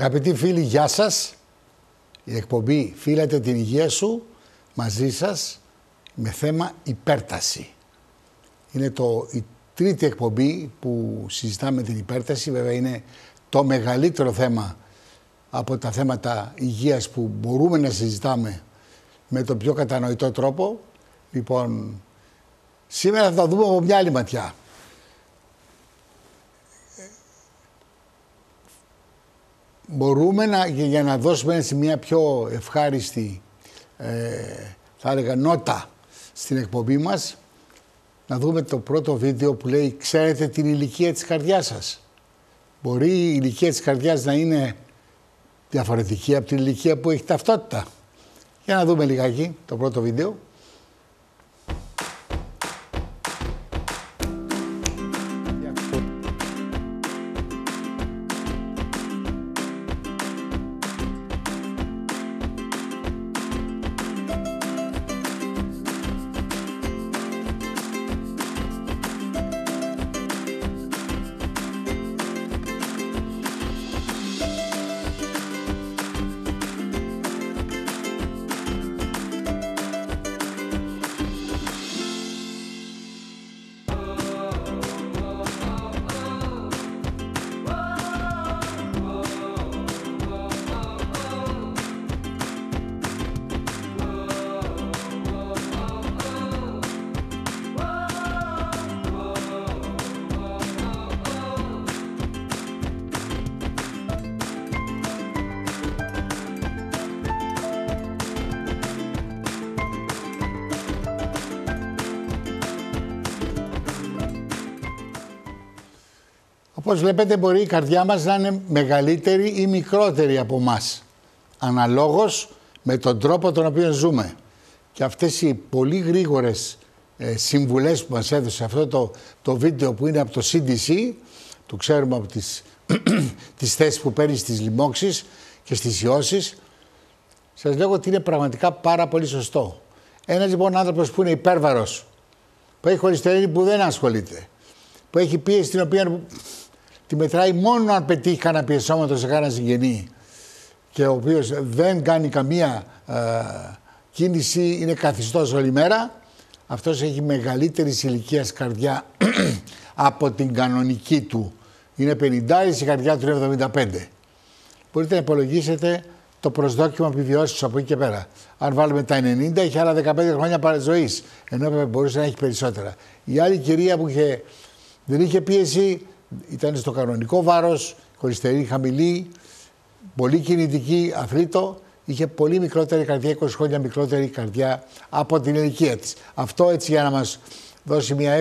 Αγαπητοί φίλοι, γεια σας. Η εκπομπή «Φίλατε την υγεία σου» μαζί σας με θέμα υπέρταση. Είναι το, η τρίτη εκπομπή που συζητάμε την υπέρταση. Βέβαια είναι το μεγαλύτερο θέμα από τα θέματα υγείας που μπορούμε να συζητάμε με τον πιο κατανοητό τρόπο. Λοιπόν, σήμερα θα το δούμε από μια άλλη ματιά. Μπορούμε να, για να δώσουμε έτσι μια πιο ευχάριστη, ε, θα έλεγα, νότα στην εκπομπή μας, να δούμε το πρώτο βίντεο που λέει «Ξέρετε την ηλικία της καρδιάς σας». Μπορεί η ηλικία της καρδιάς να είναι διαφορετική από την ηλικία που έχει ταυτότητα. Για να δούμε λιγάκι το πρώτο βίντεο. Όπως βλέπετε μπορεί η καρδιά μας να είναι μεγαλύτερη ή μικρότερη από μας. Αναλόγως με τον τρόπο τον οποίο ζούμε. Και αυτές οι πολύ γρήγορες ε, συμβουλές που μας έδωσε αυτό το, το βίντεο που είναι από το CDC, το ξέρουμε από τις, τις θέσεις που παίρνεις στις λοιμώξεις και στις ιώσεις, σας λέγω ότι είναι πραγματικά πάρα πολύ σωστό. Ένας λοιπόν άνθρωπος που είναι υπέρβαρος, που έχει χωριστερίνη που δεν ασχολείται, που έχει πίεση την οποία τη μετράει μόνο αν πετύχει κανένα πιεσόματο σε κανένα συγγενή και ο οποίος δεν κάνει καμία ε, κίνηση, είναι καθιστός όλη μέρα, αυτός έχει μεγαλύτερη ηλικία καρδιά από την κανονική του. Είναι 50 η καρδιά του είναι 75. Μπορείτε να υπολογίσετε το προσδόκιμο επιβιώσεως από εκεί και πέρα. Αν βάλουμε τα 90, έχει άλλα 15 χρόνια παραζωή. Ενώ μπορούσε να έχει περισσότερα. Η άλλη κυρία που είχε, δεν είχε πίεση, ήταν στο κανονικό βάρος, χωριστερή, χαμηλή, πολύ κινητική, αθλήτο, είχε πολύ μικρότερη καρδιά, 20 χρόνια μικρότερη καρδιά από την ηλικία της. Αυτό έτσι για να μας δώσει μια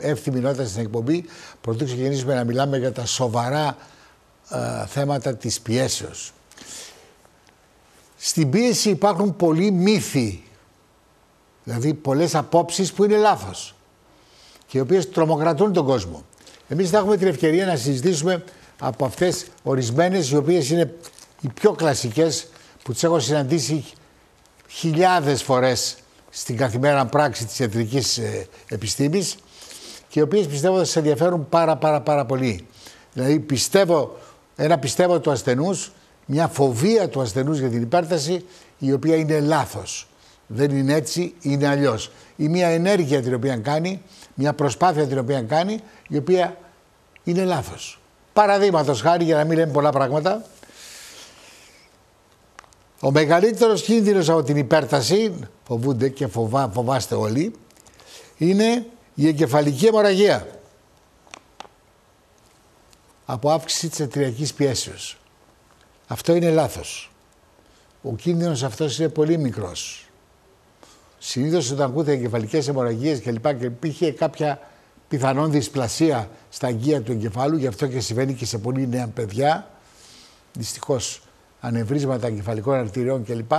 εύθυμη νότα στην εκπομπή, πρωτού ξεκινήσουμε να μιλάμε για τα σοβαρά ε, θέματα της πιέσεως. Στην πίεση υπάρχουν πολλοί μύθοι, δηλαδή πολλές απόψεις που είναι λάθος και οι οποίες τρομοκρατούν τον κόσμο. Εμείς θα έχουμε την ευκαιρία να συζητήσουμε από αυτές ορισμένες, οι οποίες είναι οι πιο κλασικές που τις έχω συναντήσει χιλιάδες φορές στην καθημερινή πράξη της ιατρικής ε, επιστήμης και οι οποίες πιστεύω θα σας ενδιαφέρουν πάρα πάρα πάρα πολύ. Δηλαδή πιστεύω, ένα πιστεύω του ασθενούς, μια φοβία του ασθενούς για την υπέρταση η οποία είναι λάθος. Δεν είναι έτσι, είναι αλλιώς. Ή μια ενέργεια την οποία κάνει, μια προσπάθεια την οποία κάνει, η οποία είναι λάθος. Παραδείγματος χάρη, για να μην λέμε πολλά πράγματα, ο μεγαλύτερος κίνδυνος από την υπέρταση, φοβούνται και φοβά, φοβάστε όλοι, είναι η εγκεφαλική αιμορραγία. Από αύξηση της ετριακής πιέσεως. Αυτό είναι λάθος. Ο κίνδυνος αυτός είναι πολύ μικρός. Συνήθως όταν ακούτε εγκεφαλικές αιμορραγίες και λοιπά και υπήρχε κάποια πιθανόν δυσπλασία στα αγγεία του εγκεφάλου, γι' αυτό και συμβαίνει και σε πολύ νέα παιδιά. Δυστυχώς ανεβρίσματα εγκεφαλικών αρτηριών κλπ.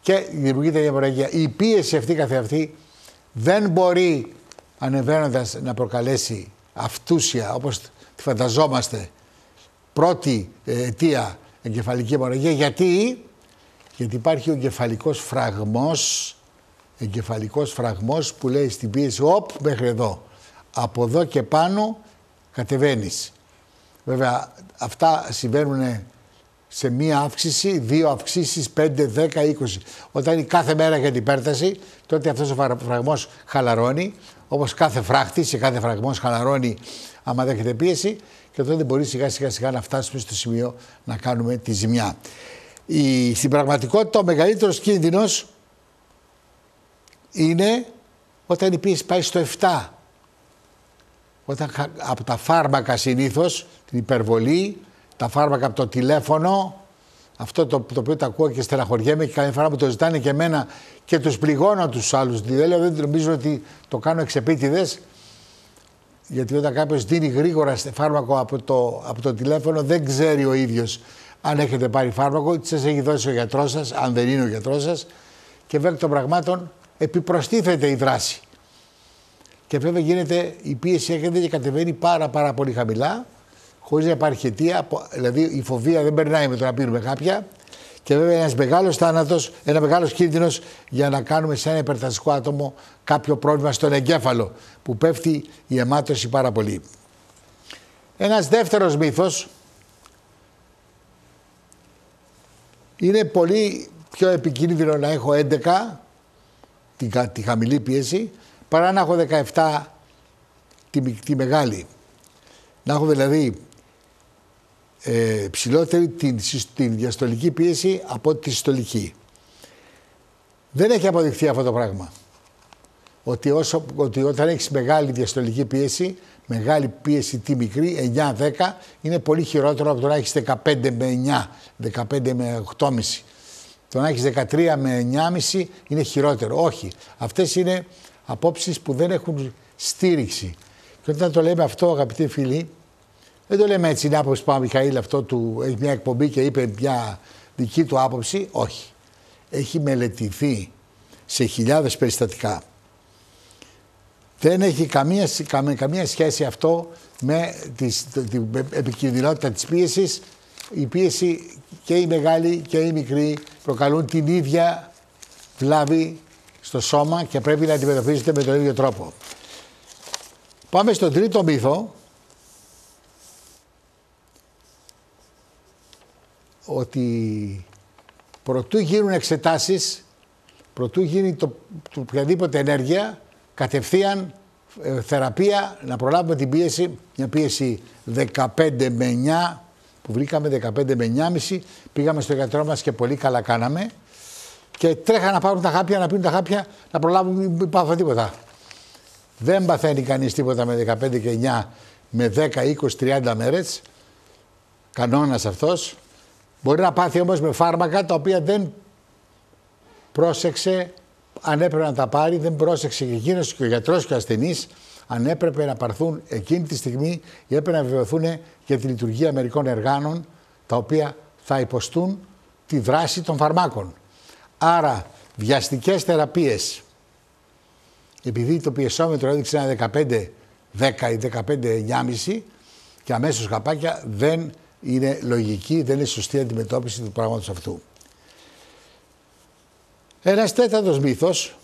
Και δημιουργείται η αιμορραγία. Η πίεση αυτή καθεαυτή δεν μπορεί ανεβαίνοντας να προκαλέσει αυτούσια όπως τη φανταζόμαστε πρώτη αιτία εγκεφαλική αιμορραγία. Γιατί, Γιατί υπάρχει ο εγκεφαλικός φραγμός, εγκεφαλικός φραγμός που λέει στην πίεση, όπ, μέχρι εδώ από εδώ και πάνω κατεβαίνεις. Βέβαια αυτά συμβαίνουν σε μία αύξηση, δύο αυξήσεις, 5, 10, 20. Όταν είναι κάθε μέρα για την υπέρταση, τότε αυτός ο φραγμός χαλαρώνει. Όπως κάθε φράχτη σε κάθε φραγμός χαλαρώνει άμα δέχεται πίεση και τότε μπορεί σιγά σιγά σιγά να φτάσουμε στο σημείο να κάνουμε τη ζημιά. Η, στην πραγματικότητα ο μεγαλύτερος κίνδυνος είναι όταν η πίεση πάει στο 7. Όταν από τα φάρμακα συνήθως, την υπερβολή, τα φάρμακα από το τηλέφωνο, αυτό το, το οποίο το ακούω και στεναχωριέμαι και κάθε φορά μου το ζητάνε και εμένα και τους πληγώνω τους άλλους. Δηλαδή δεν νομίζω ότι το κάνω εξεπίτηδες, γιατί όταν κάποιος δίνει γρήγορα φάρμακο από το, από το τηλέφωνο δεν ξέρει ο ίδιος αν έχετε πάρει φάρμακο, τι σας έχει δώσει ο γιατρός σας, αν δεν είναι ο γιατρός σας και βέβαια των πραγμάτων επιπροστίθεται η δράση. Και βέβαια γίνεται, η πίεση έρχεται και κατεβαίνει πάρα πάρα πολύ χαμηλά χωρίς να υπάρχει αιτία. Δηλαδή η φοβία δεν περνάει με το να πίνουμε κάποια. Και βέβαια ένας μεγάλος θάνατος, ένα μεγάλος κίνδυνος για να κάνουμε σε ένα υπερταστικό άτομο κάποιο πρόβλημα στον εγκέφαλο που πέφτει η αιμάτωση πάρα πολύ. Ένας δεύτερος μύθος είναι πολύ πιο επικίνδυνο να έχω 11 τη, τη χαμηλή πίεση παρά να έχω 17 τη, τη μεγάλη. Να έχω δηλαδή ε, ψηλότερη την, την διαστολική πίεση από τη συστολική. Δεν έχει αποδειχθεί αυτό το πράγμα. Ότι, όσο, ότι όταν έχεις μεγάλη διαστολική πίεση, μεγάλη πίεση τι μικρή, 9-10, είναι πολύ χειρότερο από το να έχεις 15 με 9, 15 με 8,5. Το να έχεις 13 με 9,5 είναι χειρότερο. Όχι. Αυτές είναι απόψεις που δεν έχουν στήριξη. Και όταν το λέμε αυτό, αγαπητοί φίλοι, δεν το λέμε έτσι, είναι άποψη του Μιχαήλ αυτό του έχεις μια εκπομπή και είπε μια δική του άποψη. Όχι. Έχει μελετηθεί σε χιλιάδες περιστατικά. Δεν έχει καμία, καμία, σχέση αυτό με την επικινδυνότητα της πίεσης. Η πίεση και η μεγάλη και η μικρή προκαλούν την ίδια βλάβη στο σώμα και πρέπει να αντιμετωπίζεται με τον ίδιο τρόπο. Πάμε στον τρίτο μύθο ότι προτού γίνουν εξετάσεις, προτού γίνει το, το οποιαδήποτε ενέργεια, κατευθείαν ε, θεραπεία να προλάβουμε την πίεση, μια πίεση 15 με 9 που βρήκαμε 15 με 9,5, πήγαμε στο γιατρό μας και πολύ καλά κάναμε και τρέχα να πάρουν τα χάπια, να πίνουν τα χάπια, να προλάβουν μην πάθω τίποτα. Δεν παθαίνει κανείς τίποτα με 15 και 9 με 10, 20, 30 μέρες. Κανόνας αυτός. Μπορεί να πάθει όμως με φάρμακα τα οποία δεν πρόσεξε αν έπρεπε να τα πάρει, δεν πρόσεξε και εκείνος και ο γιατρός και ο ασθενής αν έπρεπε να πάρθουν εκείνη τη στιγμή ή έπρεπε να βεβαιωθούν για τη λειτουργία μερικών εργάνων τα οποία θα υποστούν τη δράση των φαρμάκων. Άρα βιαστικές θεραπείες επειδή το πιεσόμετρο έδειξε ένα 15 10 ή 15 9,5 και αμέσως καπάκια δεν είναι λογική, δεν είναι σωστή αντιμετώπιση του πράγματος αυτού. Ένας τέταρτος μύθος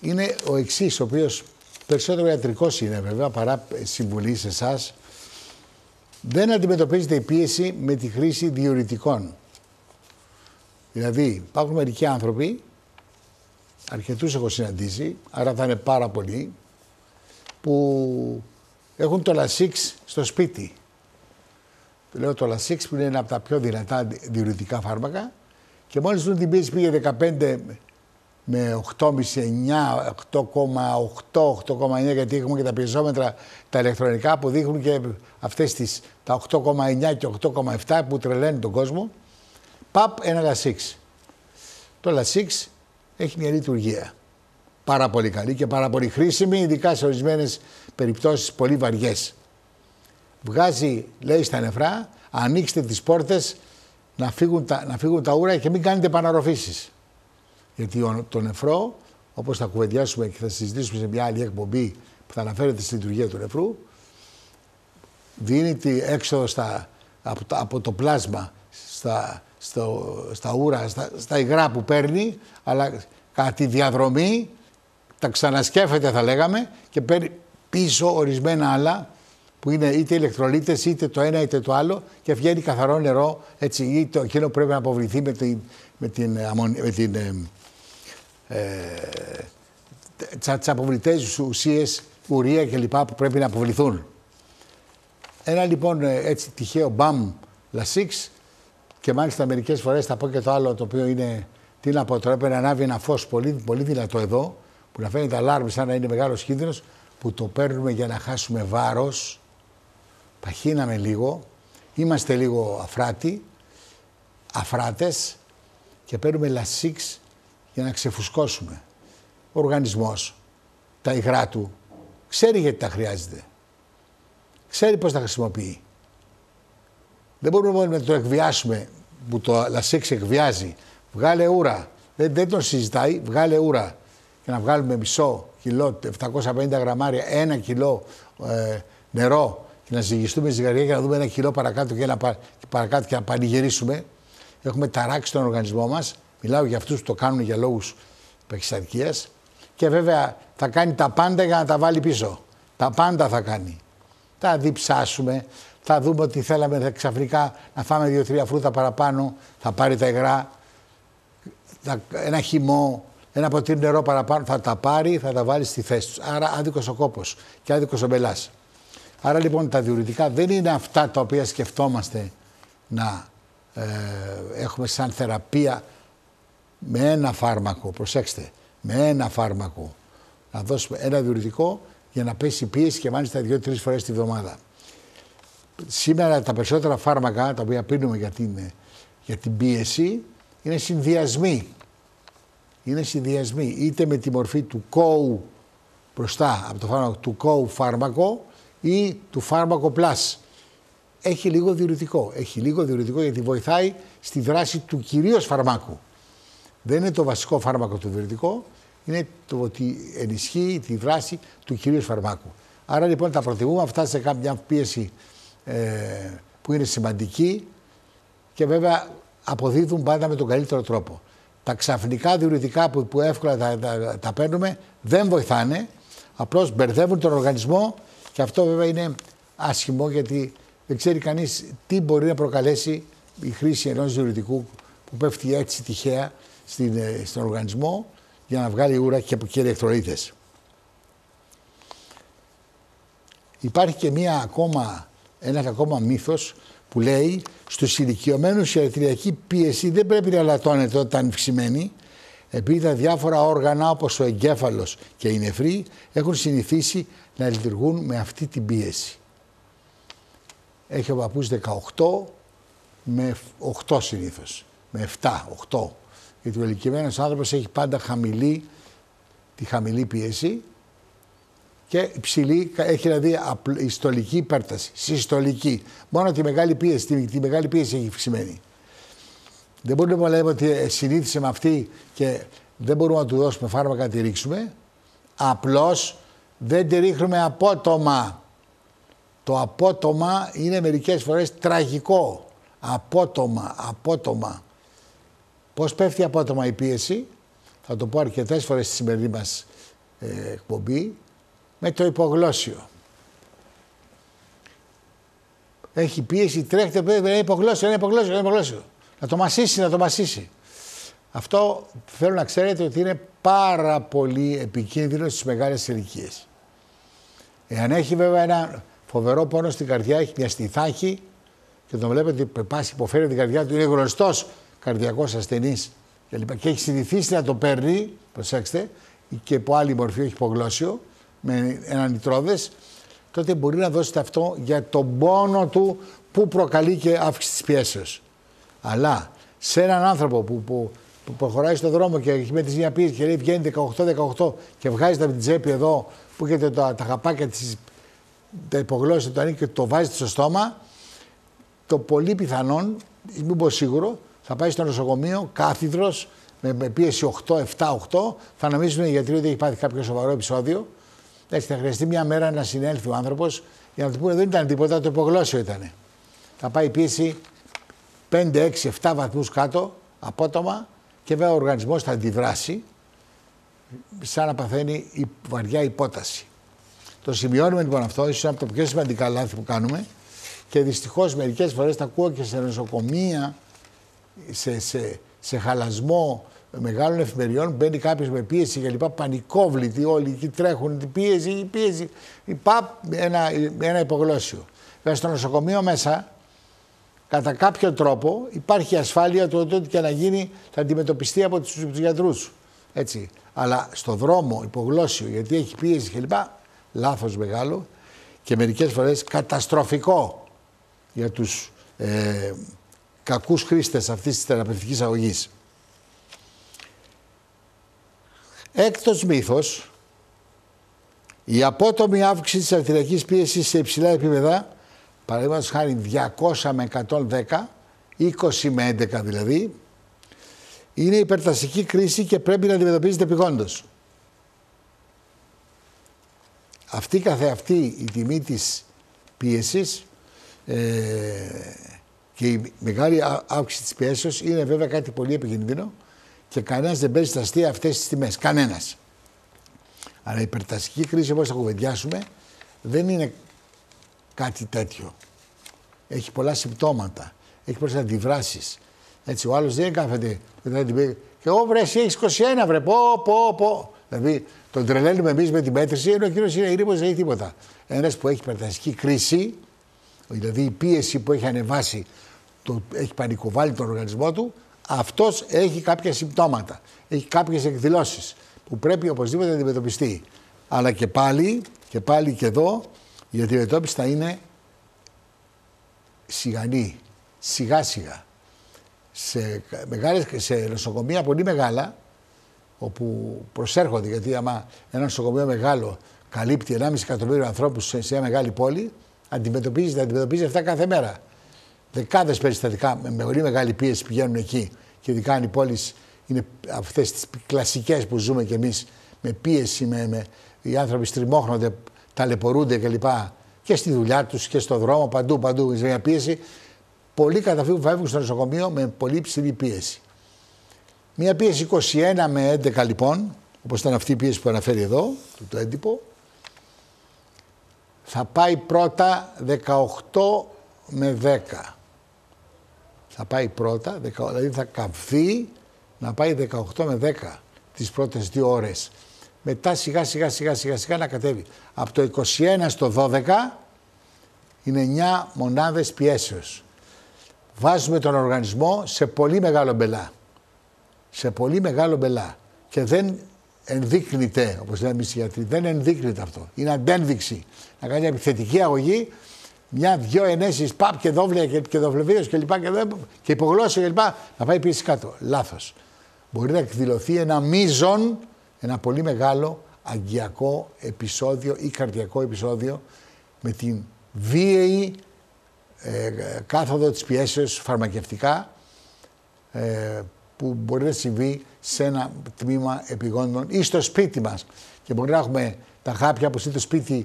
είναι ο εξής, ο οποίος περισσότερο ιατρικός είναι βέβαια παρά συμβουλή σε εσάς. Δεν αντιμετωπίζεται η πίεση με τη χρήση διορητικών. Δηλαδή υπάρχουν μερικοί άνθρωποι, αρκετούς έχω συναντήσει, άρα θα είναι πάρα πολλοί, που έχουν το Λασίξ στο σπίτι. Λέω το Λασίξ που είναι ένα από τα πιο δυνατά διουρητικά φάρμακα και μόλις δουν την πίεση πήγε 15 με 8,5, 9, 8,8, 8,9 γιατί έχουμε και τα πιεζόμετρα τα ηλεκτρονικά που δείχνουν και αυτές τις τα 8,9 και 8,7 που τρελαίνουν τον κόσμο. Παπ ένα Λασίξ. Το Λασίξ έχει μια λειτουργία πάρα πολύ καλή και πάρα πολύ χρήσιμη, ειδικά σε ορισμένες περιπτώσεις πολύ βαριές. Βγάζει, λέει στα νεφρά, ανοίξτε τις πόρτες να φύγουν τα, να φύγουν τα ούρα και μην κάνετε επαναρροφήσεις. Γιατί το νεφρό, όπως θα κουβεντιάσουμε και θα συζητήσουμε σε μια άλλη εκπομπή που θα αναφέρεται στη λειτουργία του νεφρού, δίνει τη έξοδο στα, από, το, από το πλάσμα στα, στο, στα ούρα, στα, στα υγρά που παίρνει, αλλά κατά τη διαδρομή τα ξανασκέφτεται θα λέγαμε και παίρνει πίσω ορισμένα άλλα που είναι είτε ηλεκτρολίτες είτε το ένα είτε το άλλο και βγαίνει καθαρό νερό έτσι, ή το εκείνο που πρέπει να αποβληθεί με την, με την, με την ε, ε, τις αποβλητές ουσίες, ουρία κλπ. που πρέπει να αποβληθούν. Ένα λοιπόν ε, έτσι τυχαίο μπαμ λασίξ και μάλιστα μερικές φορές θα πω και το άλλο το οποίο είναι. Τι να πω τώρα, έπρεπε να ανάβει ένα φως πολύ, πολύ δυνατό εδώ, που να φαίνεται αλάρμ σαν να είναι μεγάλος κίνδυνος, που το παίρνουμε για να χάσουμε βάρος. Παχύναμε λίγο, είμαστε λίγο αφράτοι, αφράτες και παίρνουμε λασίξ για να ξεφουσκώσουμε. Ο οργανισμός, τα υγρά του, ξέρει γιατί τα χρειάζεται. Ξέρει πώς τα χρησιμοποιεί. Δεν μπορούμε να το εκβιάσουμε που το λασίξ εκβιάζει. Βγάλε ούρα. Δεν, δεν τον συζητάει, βγάλε ούρα. Και να βγάλουμε μισό κιλό, 750 γραμμάρια, ένα κιλό ε, νερό και να ζυγιστούμε ζυγαριά και να δούμε ένα κιλό παρακάτω και, ένα, παρακάτω και να πανηγυρίσουμε. Έχουμε ταράξει τον οργανισμό μας. Μιλάω για αυτούς που το κάνουν για λόγους παχυσαρκίας. Και βέβαια θα κάνει τα πάντα για να τα βάλει πίσω. Τα πάντα θα κάνει. Θα διψάσουμε, θα δούμε ότι θέλαμε ξαφνικά να φάμε δύο-τρία φρούτα παραπάνω, θα πάρει τα υγρά, θα, ένα χυμό, ένα ποτήρι νερό παραπάνω, θα τα πάρει, θα τα βάλει στη θέση τους. Άρα άδικος ο κόπος και άδικος ο μπελάς. Άρα λοιπόν τα διουρητικά δεν είναι αυτά τα οποία σκεφτόμαστε να ε, έχουμε σαν θεραπεία με ένα φάρμακο, προσέξτε, με ένα φάρμακο να δώσουμε ένα διουρητικό για να πέσει η πίεση και μάλιστα δύο-τρεις φορές τη βδομάδα. Σήμερα τα περισσότερα φάρμακα τα οποία πίνουμε για την, για την πίεση είναι συνδυασμοί. Είναι συνδυασμοί είτε με τη μορφή του κόου μπροστά από το φάρμακο του κόου φάρμακο ή του φάρμακο plus. Έχει λίγο διουρητικό. Έχει λίγο διουρητικό γιατί βοηθάει στη δράση του κυρίως φαρμάκου. Δεν είναι το βασικό φάρμακο του διουρητικό, είναι το ότι ενισχύει τη δράση του κυρίως φαρμάκου. Άρα λοιπόν τα προτιμούμε αυτά σε κάποια πίεση ε, που είναι σημαντική και βέβαια αποδίδουν πάντα με τον καλύτερο τρόπο. Τα ξαφνικά διουρητικά που, που εύκολα τα, τα, τα παίρνουμε δεν βοηθάνε, απλώς μπερδεύουν τον οργανισμό και αυτό βέβαια είναι άσχημο γιατί δεν ξέρει κανείς τι μπορεί να προκαλέσει η χρήση ενός διουρητικού που πέφτει έτσι τυχαία στην, ε, στον οργανισμό για να βγάλει ούρα και, και ηλεκτρολίτες. Υπάρχει και μία ακόμα, ένας ακόμα μύθος που λέει στους ηλικιωμένους η αρτηριακή πίεση δεν πρέπει να λατώνεται όταν είναι αυξημένη επειδή τα διάφορα όργανα όπως ο εγκέφαλος και οι νεφροί έχουν συνηθίσει να λειτουργούν με αυτή την πίεση. Έχει ο παππούς 18 με 8 συνήθως, με 7, 8. Γιατί ο ηλικιωμένος άνθρωπος έχει πάντα χαμηλή, τη χαμηλή πίεση και υψηλή, έχει δηλαδή ιστολική υπέρταση, συστολική. Μόνο τη μεγάλη πίεση, τη, τη μεγάλη πίεση έχει αυξημένη. Δεν μπορούμε να λέμε ότι συνήθισε με αυτή και δεν μπορούμε να του δώσουμε φάρμακα να τη ρίξουμε. Απλώς δεν τη ρίχνουμε απότομα. Το απότομα είναι μερικές φορές τραγικό. Απότομα, απότομα. Πώς πέφτει απότομα η πίεση, θα το πω αρκετές φορές στη σημερινή μας ε, εκπομπή, με το υπογλώσιο. Έχει πίεση, τρέχετε, είναι υπογλώσιο, είναι υπογλώσιο, είναι υπογλώσιο. Να το μασίσει, να το μασίσει. Αυτό θέλω να ξέρετε ότι είναι πάρα πολύ επικίνδυνο στις μεγάλες ηλικίες. Εάν έχει βέβαια ένα φοβερό πόνο στην καρδιά, έχει μια στιθάχη και τον βλέπετε ότι πάση υποφέρει την καρδιά του, είναι γνωστός καρδιακός ασθενής και έχει συνηθίσει να το παίρνει, προσέξτε, και από άλλη μορφή, όχι υπογλώσιο, με ένα νητρόδες, τότε μπορεί να δώσετε αυτό για τον πόνο του που προκαλεί και αύξηση της πιέσεως. Αλλά σε έναν άνθρωπο που, που, που προχωράει στον δρόμο και έχει με τη μια πίεση και λέει βγαίνει 18-18 και βγάζει από την τσέπη εδώ που έχετε τα, τα χαπάκια της τα υπογλώσσια του ανήκει και το βάζει στο στόμα, το πολύ πιθανόν, μην πω σίγουρο, θα πάει στο νοσοκομείο κάθιδρος με, με πίεση 8, 7, 8. Θα νομίζουν οι γιατροί ότι έχει πάθει κάποιο σοβαρό επεισόδιο. Έτσι, θα χρειαστεί μια μέρα να συνέλθει ο άνθρωπος για να του πούνε δεν ήταν τίποτα, το υπογλώσιο ήταν. Θα πάει πίεση 5, 6, 7 βαθμούς κάτω, απότομα και βέβαια ο οργανισμός θα αντιδράσει σαν να παθαίνει η βαριά υπόταση. Το σημειώνουμε λοιπόν αυτό, ίσως από τα πιο σημαντικά λάθη που κάνουμε. Και δυστυχώς μερικές φορές τα ακούω και σε νοσοκομεία, σε, σε, σε χαλασμό μεγάλων εφημεριών. Μπαίνει κάποιος με πίεση και λοιπά, πανικόβλητοι όλοι εκεί τρέχουν. Την πίεση, η πίεση. Η παπ, ένα, ένα υπογλώσιο. Βέβαια στο νοσοκομείο μέσα, κατά κάποιο τρόπο, υπάρχει ασφάλεια του ότι ό,τι και να γίνει θα αντιμετωπιστεί από τους γιατρούς. Έτσι. Αλλά στο δρόμο, υπογλώσιο, γιατί έχει πίεση κλπ. Λάθος μεγάλο και μερικές φορές καταστροφικό για τους ε, κακούς χρήστες αυτής της θεραπευτικής αγωγής. Έκτος μύθος, η απότομη αύξηση της αρτηριακής πίεσης σε υψηλά επίπεδα, παραδείγματος χάρη 200 με 110, 20 με 11 δηλαδή, είναι υπερτασική κρίση και πρέπει να αντιμετωπίζεται επιγόντως. Αυτή καθεαυτή η τιμή της πίεσης ε, και η μεγάλη αύξηση της πιέσεως είναι βέβαια κάτι πολύ επικίνδυνο και κανένας δεν παίζει στα αστεία αυτές τις τιμές. Κανένας. Αλλά η υπερτασική κρίση όπως θα κουβεντιάσουμε δεν είναι κάτι τέτοιο. Έχει πολλά συμπτώματα. Έχει πολλές αντιδράσεις. Έτσι, ο άλλος δεν κάθεται. Και εγώ βρε, εσύ έχεις 21, βρε, πω, πω, πω. Δηλαδή, τον τρελαίνουμε εμείς με την μέτρηση, ενώ ο κύριος είναι ήρεμος, δεν έχει τίποτα. Ένας που έχει περτασική κρίση, δηλαδή η πίεση που έχει ανεβάσει, το, έχει πανικοβάλει τον οργανισμό του, αυτός έχει κάποια συμπτώματα. Έχει κάποιες εκδηλώσεις που πρέπει οπωσδήποτε να αντιμετωπιστεί. Αλλά και πάλι, και πάλι και εδώ, η αντιμετώπιση θα είναι σιγανή, σιγά σιγά σε, μεγάλες, σε νοσοκομεία πολύ μεγάλα, όπου προσέρχονται, γιατί άμα ένα νοσοκομείο μεγάλο καλύπτει 1,5 εκατομμύριο ανθρώπους σε, σε μια μεγάλη πόλη, αντιμετωπίζεις, αντιμετωπίζεις αυτά κάθε μέρα. Δεκάδες περιστατικά με πολύ μεγάλη πίεση πηγαίνουν εκεί και ειδικά αν οι πόλεις είναι αυτές τις κλασικές που ζούμε κι εμείς, με πίεση, με, με, οι άνθρωποι στριμώχνονται, ταλαιπωρούνται κλπ. Και στη δουλειά τους και στο δρόμο, παντού, παντού, σε μια πίεση πολλοί καταφύγουν φεύγουν στο νοσοκομείο με πολύ ψηλή πίεση. Μία πίεση 21 με 11 λοιπόν, όπως ήταν αυτή η πίεση που αναφέρει εδώ, το, το έντυπο, θα πάει πρώτα 18 με 10. Θα πάει πρώτα, δηλαδή θα καυθεί να πάει 18 με 10 τις πρώτες δύο ώρες. Μετά σιγά σιγά σιγά σιγά σιγά να κατέβει. Από το 21 στο 12 είναι 9 μονάδες πιέσεως βάζουμε τον οργανισμό σε πολύ μεγάλο μπελά. Σε πολύ μεγάλο μπελά. Και δεν ενδείκνυται, όπως λέμε εμείς οι γιατροί, δεν ενδείκνυται αυτό. Είναι αντένδειξη. Να κάνει μια επιθετική αγωγή, μια-δυο ενέσεις, παπ και δόβλια και, και δοβλεβίω και λοιπά και, και υπογλώσσα και λοιπά, να πάει πίσω κάτω. Λάθος. Μπορεί να εκδηλωθεί ένα μείζον, ένα πολύ μεγάλο αγκιακό επεισόδιο ή καρδιακό επεισόδιο με την βίαιη ε, κάθοδο της πιέσεως φαρμακευτικά ε, που μπορεί να συμβεί σε ένα τμήμα επιγόντων ή στο σπίτι μας. Και μπορεί να έχουμε τα χάπια που στο σπίτι,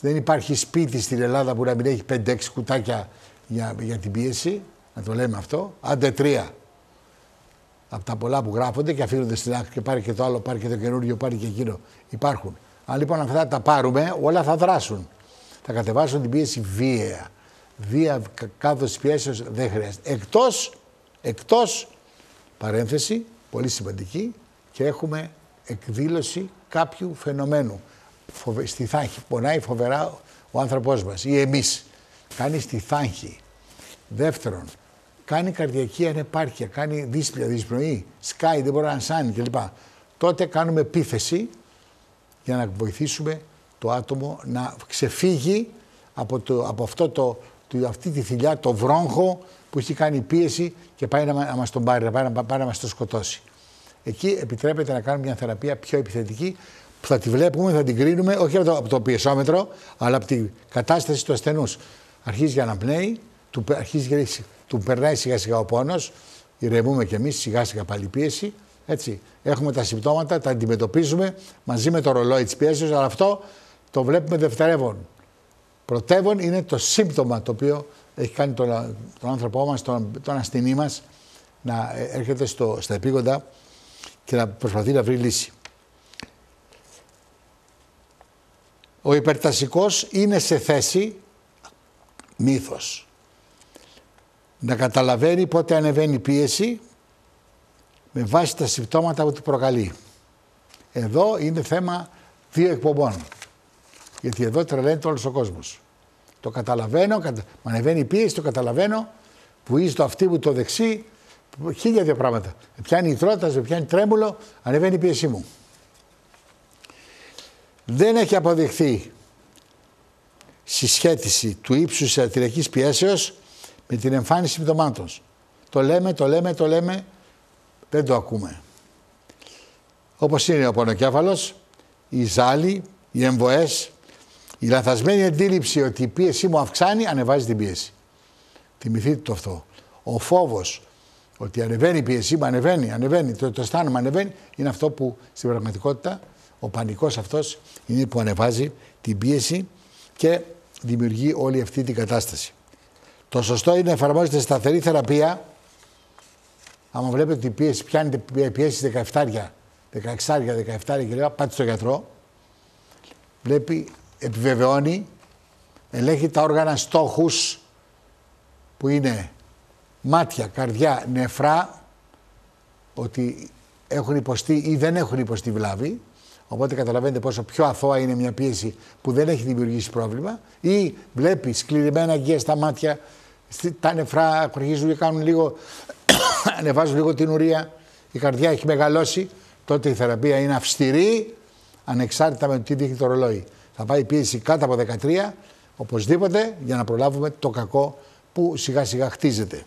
δεν υπάρχει σπίτι στην Ελλάδα που να μην έχει 5-6 κουτάκια για, για την πίεση, να το λέμε αυτό, άντε τρία. Από τα πολλά που γράφονται και αφήνονται στην άκρη και πάρει και το άλλο, πάρει και το καινούργιο, πάρει και εκείνο. Υπάρχουν. Αν λοιπόν αυτά τα πάρουμε, όλα θα δράσουν. Θα κατεβάσουν την πίεση βίαια βία κάδος πιέσεως δεν χρειάζεται. Εκτός, εκτός, παρένθεση, πολύ σημαντική, και έχουμε εκδήλωση κάποιου φαινομένου. Στη θάχη, πονάει φοβερά ο άνθρωπός μας ή εμείς. Κάνει στη θάχη. Δεύτερον, κάνει καρδιακή ανεπάρκεια, κάνει δύσπλια, δυσπνοή, σκάει, δεν μπορεί να σάνει κλπ. Τότε κάνουμε επίθεση για να βοηθήσουμε το άτομο να ξεφύγει από, το, από αυτό το αυτή τη θηλιά, το βρόγχο που έχει κάνει πίεση και πάει να, να μας τον πάρει, να πάει, να, πάει να μας το σκοτώσει. Εκεί επιτρέπεται να κάνουμε μια θεραπεία πιο επιθετική που θα τη βλέπουμε, θα την κρίνουμε όχι από το, από το πιεσόμετρο, αλλά από την κατάσταση του ασθενούς. Αρχίζει για να πνέει, του, αρχίζει, του περνάει σιγά σιγά ο πόνος, ηρεμούμε κι εμείς σιγά σιγά πάλι πίεση. Έτσι. Έχουμε τα συμπτώματα, τα αντιμετωπίζουμε μαζί με το ρολόι της πίεσης, αλλά αυτό το βλέπουμε δευτερεύον. Πρωτεύον είναι το σύμπτωμα το οποίο έχει κάνει τον, τον άνθρωπό μας, τον, τον ασθενή μας να έρχεται στο, στα επίγοντα και να προσπαθεί να βρει λύση. Ο υπερτασικός είναι σε θέση, μύθος, να καταλαβαίνει πότε ανεβαίνει η πίεση με βάση τα συμπτώματα που του προκαλεί. Εδώ είναι θέμα δύο εκπομπών. Γιατί εδώ τρελαίνεται όλος ο κόσμος. Το καταλαβαίνω, κατα... μου ανεβαίνει η πίεση, το καταλαβαίνω, που είσαι το αυτί μου το δεξί, χίλια δύο πράγματα. Με πιάνει η τρότας, με πιάνει τρέμουλο, ανεβαίνει η πίεσή μου. Δεν έχει αποδειχθεί συσχέτιση του ύψους της αρτηριακής πιέσεως με την εμφάνιση συμπτωμάτων. Το λέμε, το λέμε, το λέμε, δεν το ακούμε. Όπως είναι ο πονοκέφαλος, η ζάλη, οι εμβοές, η λαθασμένη αντίληψη ότι η πίεσή μου αυξάνει, ανεβάζει την πίεση. Θυμηθείτε το αυτό. Ο φόβος ότι ανεβαίνει η πίεσή μου, ανεβαίνει, ανεβαίνει, το, το αισθάνομαι ανεβαίνει, είναι αυτό που στην πραγματικότητα ο πανικός αυτός είναι που ανεβάζει την πίεση και δημιουργεί όλη αυτή την κατάσταση. Το σωστό είναι να εφαρμόζεται σταθερή θεραπεία. Άμα βλέπετε ότι η πίεση πιάνει πίεση 17, 16, 17 και πάτε στο γιατρό. Βλέπει, επιβεβαιώνει, ελέγχει τα όργανα στόχους που είναι μάτια, καρδιά, νεφρά, ότι έχουν υποστεί ή δεν έχουν υποστεί βλάβη. Οπότε καταλαβαίνετε πόσο πιο αθώα είναι μια πίεση που δεν έχει δημιουργήσει πρόβλημα. Ή βλέπεις σκληρημένα αγγεία στα μάτια, τα νεφρά αρχίζουν και κάνουν λίγο, ανεβάζουν λίγο την ουρία, η καρδιά έχει μεγαλώσει. Τότε η θεραπεία είναι αυστηρή, ανεξάρτητα με το τι δείχνει το ρολόι. Θα πάει η πίεση κάτω από 13, οπωσδήποτε, για να προλάβουμε το κακό που σιγά σιγά χτίζεται.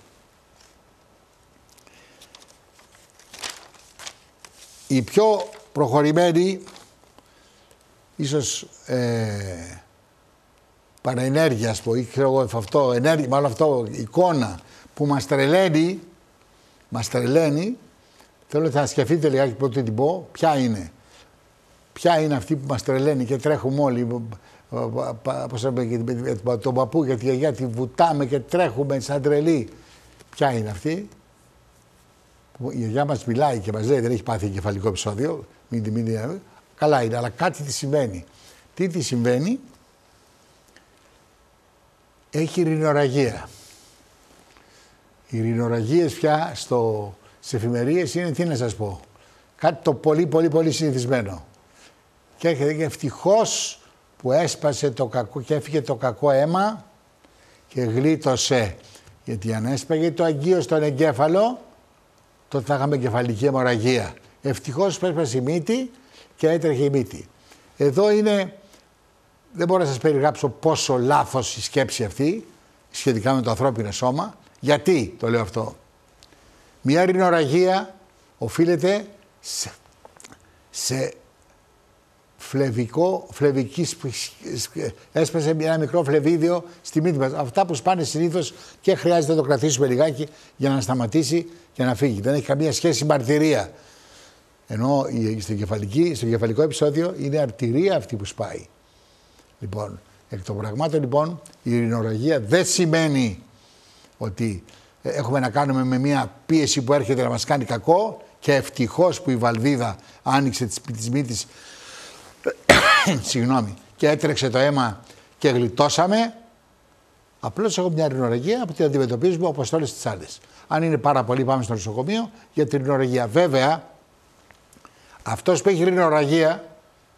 Η πιο προχωρημένη, ίσως ε, παραενέργειας, πω, ή ξέρω εγώ αυτό, ενέργεια, μάλλον αυτό, εικόνα που μας τρελαίνει, μας τρελαίνει, θέλω να σκεφτείτε λιγάκι πρώτη την πω, ποια είναι. Ποια είναι αυτή που μας τρελαίνει και τρέχουμε όλοι, πώς είπα, τον παππού και τη γιαγιά τη βουτάμε και τρέχουμε σαν τρελή. Ποια είναι αυτή; Η γιαγιά μας μιλάει και μας λέει δεν έχει πάθει εγκεφαλικό επεισόδιο, μην τη μην Καλά είναι, αλλά κάτι τι συμβαίνει. Τι τη συμβαίνει, έχει ρινοραγία. Οι ρινοραγίες πια στο, στις εφημερίες είναι, τι να σας πω, κάτι το πολύ πολύ πολύ συνηθισμένο. Και έρχεται και ευτυχώς που έσπασε το κακό και έφυγε το κακό αίμα και γλίτωσε. Γιατί αν έσπαγε το αγκείο στον εγκέφαλο, τότε θα είχαμε κεφαλική αιμορραγία. Ευτυχώς που έσπασε η μύτη και έτρεχε η μύτη. Εδώ είναι δεν μπορώ να σας περιγράψω πόσο λάθος η σκέψη αυτή σχετικά με το ανθρώπινο σώμα. Γιατί το λέω αυτό. Μια ρινοραγία οφείλεται σε, σε φλεβικό, φλεβική, έσπασε ένα μικρό φλεβίδιο στη μύτη μας. Αυτά που σπάνε συνήθως και χρειάζεται να το κρατήσουμε λιγάκι για να σταματήσει και να φύγει. Δεν έχει καμία σχέση με αρτηρία. Ενώ στο, στο κεφαλικό επεισόδιο είναι αρτηρία αυτή που σπάει. Λοιπόν, εκ των πραγμάτων λοιπόν η ειρηνοραγία δεν σημαίνει ότι ε, έχουμε να κάνουμε με μια πίεση που έρχεται να μας κάνει κακό και ευτυχώς που η βαλβίδα άνοιξε τις μύτης συγγνώμη, και έτρεξε το αίμα και γλιτώσαμε. Απλώς έχω μια ειρηνοραγία που την αντιμετωπίζουμε όπως όλες τις άλλες. Αν είναι πάρα πολύ πάμε στο νοσοκομείο για την ειρηνοραγία. Βέβαια, αυτός που έχει ειρηνοραγία,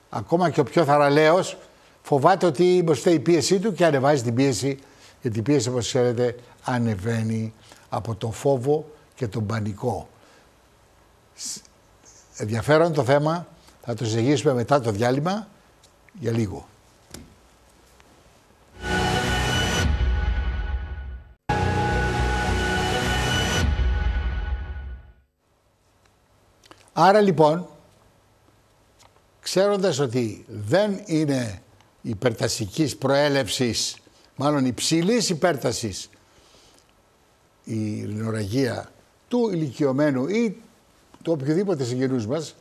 ακόμα και ο πιο θαραλέος, φοβάται ότι υποστεί η πίεσή του και ανεβάζει την πίεση, γιατί η πίεση, όπως ξέρετε, ανεβαίνει από το φόβο και τον πανικό. Ενδιαφέρον το θέμα, θα το συζητήσουμε μετά το διάλειμμα για λίγο. Άρα λοιπόν, ξέροντας ότι δεν είναι υπερτασικής προέλευσης, μάλλον υψηλής υπέρτασης, η ρινοραγία του ηλικιωμένου ή του οποιοδήποτε συγγενούς μας,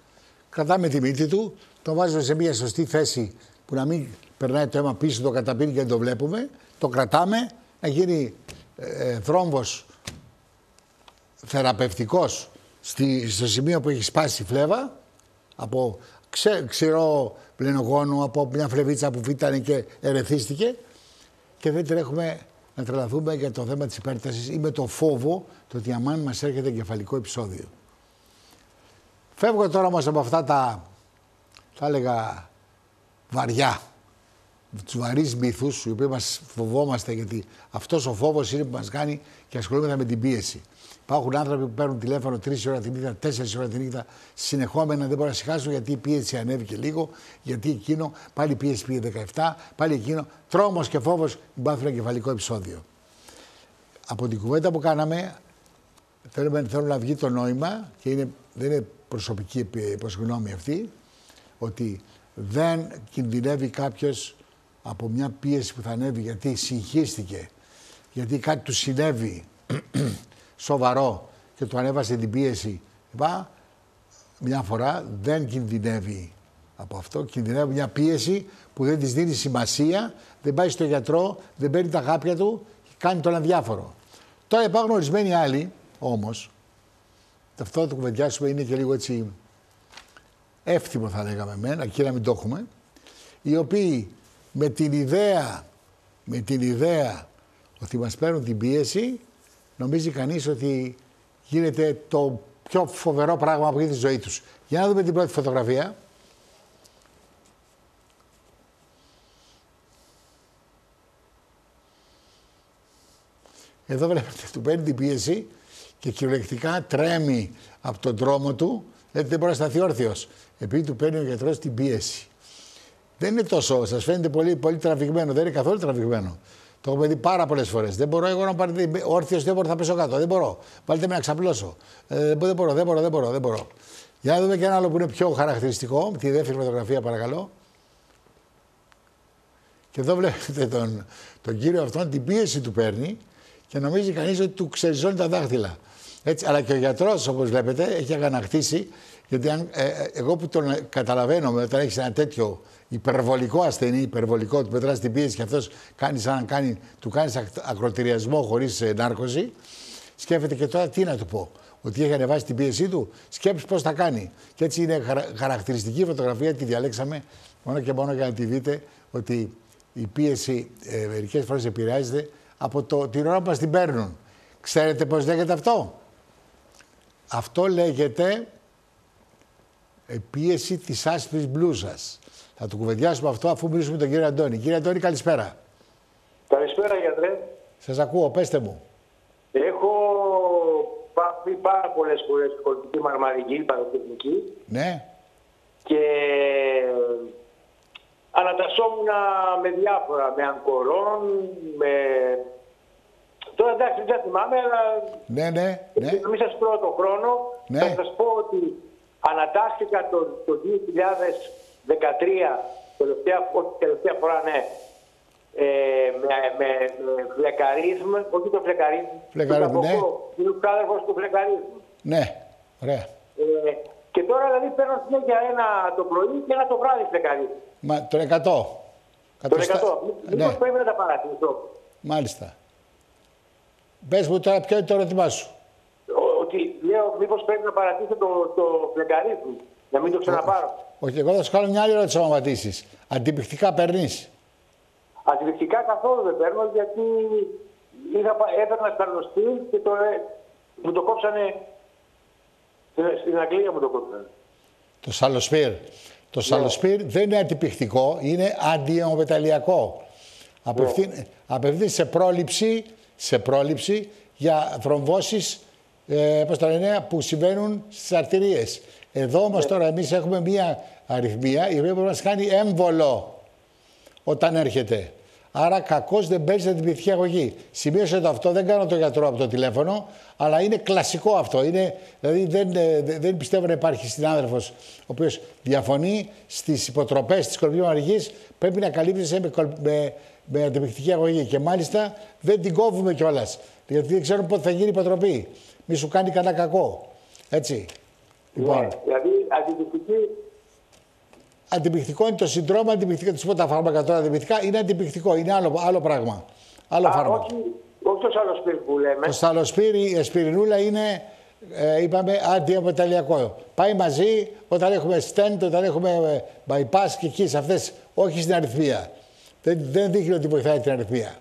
κρατάμε τη μύτη του, το βάζουμε σε μια σωστή θέση που να μην περνάει το αίμα πίσω, το καταπίνει και δεν το βλέπουμε, το κρατάμε, να γίνει ε, θρόμβος θεραπευτικός στη, στο σημείο που έχει σπάσει η φλέβα, από ξε, ξηρό πλενογόνο από μια φλεβίτσα που φύτανε και ερεθίστηκε και δεν τρέχουμε να τρελαθούμε για το θέμα της υπέρτασης ή με το φόβο το ότι αμάν μας έρχεται εγκεφαλικό επεισόδιο. Φεύγω τώρα όμως από αυτά τα, θα έλεγα, βαριά, τους βαρύς μύθους, οι οποίοι μας φοβόμαστε, γιατί αυτός ο φόβος είναι που μας κάνει και ασχολούμαστε με την πίεση. Υπάρχουν άνθρωποι που παίρνουν τηλέφωνο 3 ώρα την νύχτα, 4 ώρα την νύχτα, συνεχόμενα δεν μπορούν να συγχάσουν γιατί η πίεση ανέβηκε λίγο, γιατί εκείνο, πάλι η πίεση πήγε 17, πάλι εκείνο. Τρόμος και φόβος μην πάθουν εγκεφαλικό επεισόδιο. Από την κουβέντα που κάναμε, θέλουμε, θέλω να βγει το νόημα και είναι, δεν είναι προσωπική γνώμη αυτή, ότι δεν κινδυνεύει κάποιος από μια πίεση που θα ανέβει γιατί συγχύστηκε, γιατί κάτι του συνέβη σοβαρό και του ανέβασε την πίεση, είπα, μια φορά δεν κινδυνεύει από αυτό. Κινδυνεύει μια πίεση που δεν της δίνει σημασία, δεν πάει στο γιατρό, δεν παίρνει τα χάπια του και κάνει τον αδιάφορο. Τώρα υπάρχουν ορισμένοι άλλοι όμως, αυτό το κουβεντιάσουμε είναι και λίγο έτσι εύθυμο θα λέγαμε εμένα, και να μην το έχουμε, οι οποίοι με την ιδέα, με την ιδέα ότι μας παίρνουν την πίεση, νομίζει κανείς ότι γίνεται το πιο φοβερό πράγμα που γίνεται στη ζωή τους. Για να δούμε την πρώτη φωτογραφία. Εδώ βλέπετε, του παίρνει την πίεση και κυριολεκτικά τρέμει από τον δρόμο του, γιατί δεν μπορεί να σταθεί όρθιος, επειδή του παίρνει ο γιατρός την πίεση. Δεν είναι τόσο, σας φαίνεται πολύ, πολύ τραβηγμένο. Δεν είναι καθόλου τραβηγμένο. Το έχουμε δει πάρα πολλές φορές. Δεν μπορώ εγώ να πάρετε όρθιος, δεν μπορώ, θα πέσω κάτω. Δεν μπορώ. Βάλτε με να ξαπλώσω. Ε, δεν μπορώ, δεν μπορώ, δεν μπορώ, δεν μπορώ. Για να δούμε και ένα άλλο που είναι πιο χαρακτηριστικό. Τη δεύτερη φωτογραφία, παρακαλώ. Και εδώ βλέπετε τον, τον κύριο αυτόν, την πίεση του παίρνει και νομίζει κανείς ότι του ξεριζώνει τα δάχτυλα. Έτσι, αλλά και ο γιατρός, όπως βλέπετε, έχει αγανακτήσει. Γιατί αν, ε, ε εγώ που τον καταλαβαίνω, όταν έχεις ένα τέτοιο υπερβολικό ασθενή, υπερβολικό, του πετράς την πίεση και αυτός κάνει σαν κάνει, του κάνεις ακροτηριασμό χωρίς ε, νάρκωση. Σκέφτεται και τώρα τι να του πω. Ότι έχει ανεβάσει την πίεσή του, σκέψεις πώς θα κάνει. Και έτσι είναι χαρακτηριστική φωτογραφία, τη διαλέξαμε μόνο και μόνο για να τη δείτε ότι η πίεση ε, μερικές φορές επηρεάζεται από το, την ώρα που μας την παίρνουν. Ξέρετε πώς λέγεται αυτό; Αυτό λέγεται πίεση της άσπρης μπλούζας. Θα του κουβεντιάσουμε αυτό αφού μιλήσουμε με τον κύριο Αντώνη. Κύριε Αντώνη, καλησπέρα. Καλησπέρα, γιατρέ. Σας ακούω, πέστε μου. Έχω πει πάρα πολλές φορές στην πολιτική μαρμαρική, παρατεχνική. Ναι. Και ανατασσόμουν με διάφορα, με αγκορών, με... Τώρα εντάξει δεν θυμάμαι, αλλά... Ναι, ναι, ναι. Να μην σας πω το χρόνο, ναι. θα σας πω ότι ανατάχθηκα το, το 13, τελευταία, τελευταία φορά, ναι, ε, με, με, με φλεκαρίσμ, όχι το φλεκαρίσμ, φλεκαρίσμ ναι. Είναι ο κάδερφος του φλεκαρίσμ. Ναι, ωραία. Ε, και τώρα δηλαδή παίρνω συνέχεια ένα το πρωί και ένα το βράδυ φλεκαρίσμ. Μα το 100. Το 100. Ναι. πρέπει να τα παρατηρήσω. Μάλιστα. Πες μου τώρα ποιο είναι το ερώτημά σου. Ότι λέω μήπως πρέπει να παρατήσω το, το φλεκαρίσμ. Να μην το ξαναπάρω. Όχι, εγώ θα σου κάνω μια άλλη ερώτηση να απαντήσεις. Αντιπικτικά παίρνεις; Αντιπικτικά καθόλου δεν παίρνω γιατί είχα, έπαιρνα σταλνοστή και το, μου το κόψανε. Στην Αγγλία μου το κόψανε. Το σαλοσπίρ. Το ναι. σαλοσπίρ δεν είναι αντιπικτικό, είναι αντιαιμοπεταλιακό. Ναι. Απευθύνεις σε πρόληψη, σε πρόληψη για θρομβώσεις ε, που συμβαίνουν στις αρτηρίες. Εδώ όμως τώρα εμείς έχουμε μία αριθμία η οποία μπορεί να μα κάνει έμβολο όταν έρχεται. Άρα κακώς δεν παίζει την πληθυκή αγωγή. Σημείωσε το αυτό, δεν κάνω το γιατρό από το τηλέφωνο, αλλά είναι κλασικό αυτό. Είναι, δηλαδή δεν, ε, δεν πιστεύω να υπάρχει συνάδελφος ο οποίος διαφωνεί στις υποτροπές της κορυφή πρέπει να καλύπτει με, με, με αντιπληκτική αγωγή. Και μάλιστα δεν την κόβουμε κιόλας. Γιατί δεν ξέρουμε πότε θα γίνει η υποτροπή. Μη σου κάνει κανένα κακό. Έτσι. Λοιπόν. Ναι, δηλαδή αντιπληκτική. Αντιπληκτικό είναι το συντρόμα, αντιπληκτικό. Τι πω τα φάρμακα τώρα αντιπληκτικά είναι αντιπληκτικό, είναι άλλο, άλλο πράγμα. Άλλο Α, φάρμακο. Όχι, όχι το σαλοσπύρι που λέμε. Το σαλοσπύρι, η εσπιρινούλα είναι ε, είπαμε αντιαποτελειακό. Πάει μαζί όταν έχουμε stent, όταν έχουμε ε, bypass και εκεί σε αυτές, όχι στην αριθμία. Δεν, δεν δείχνει ότι βοηθάει την αριθμία.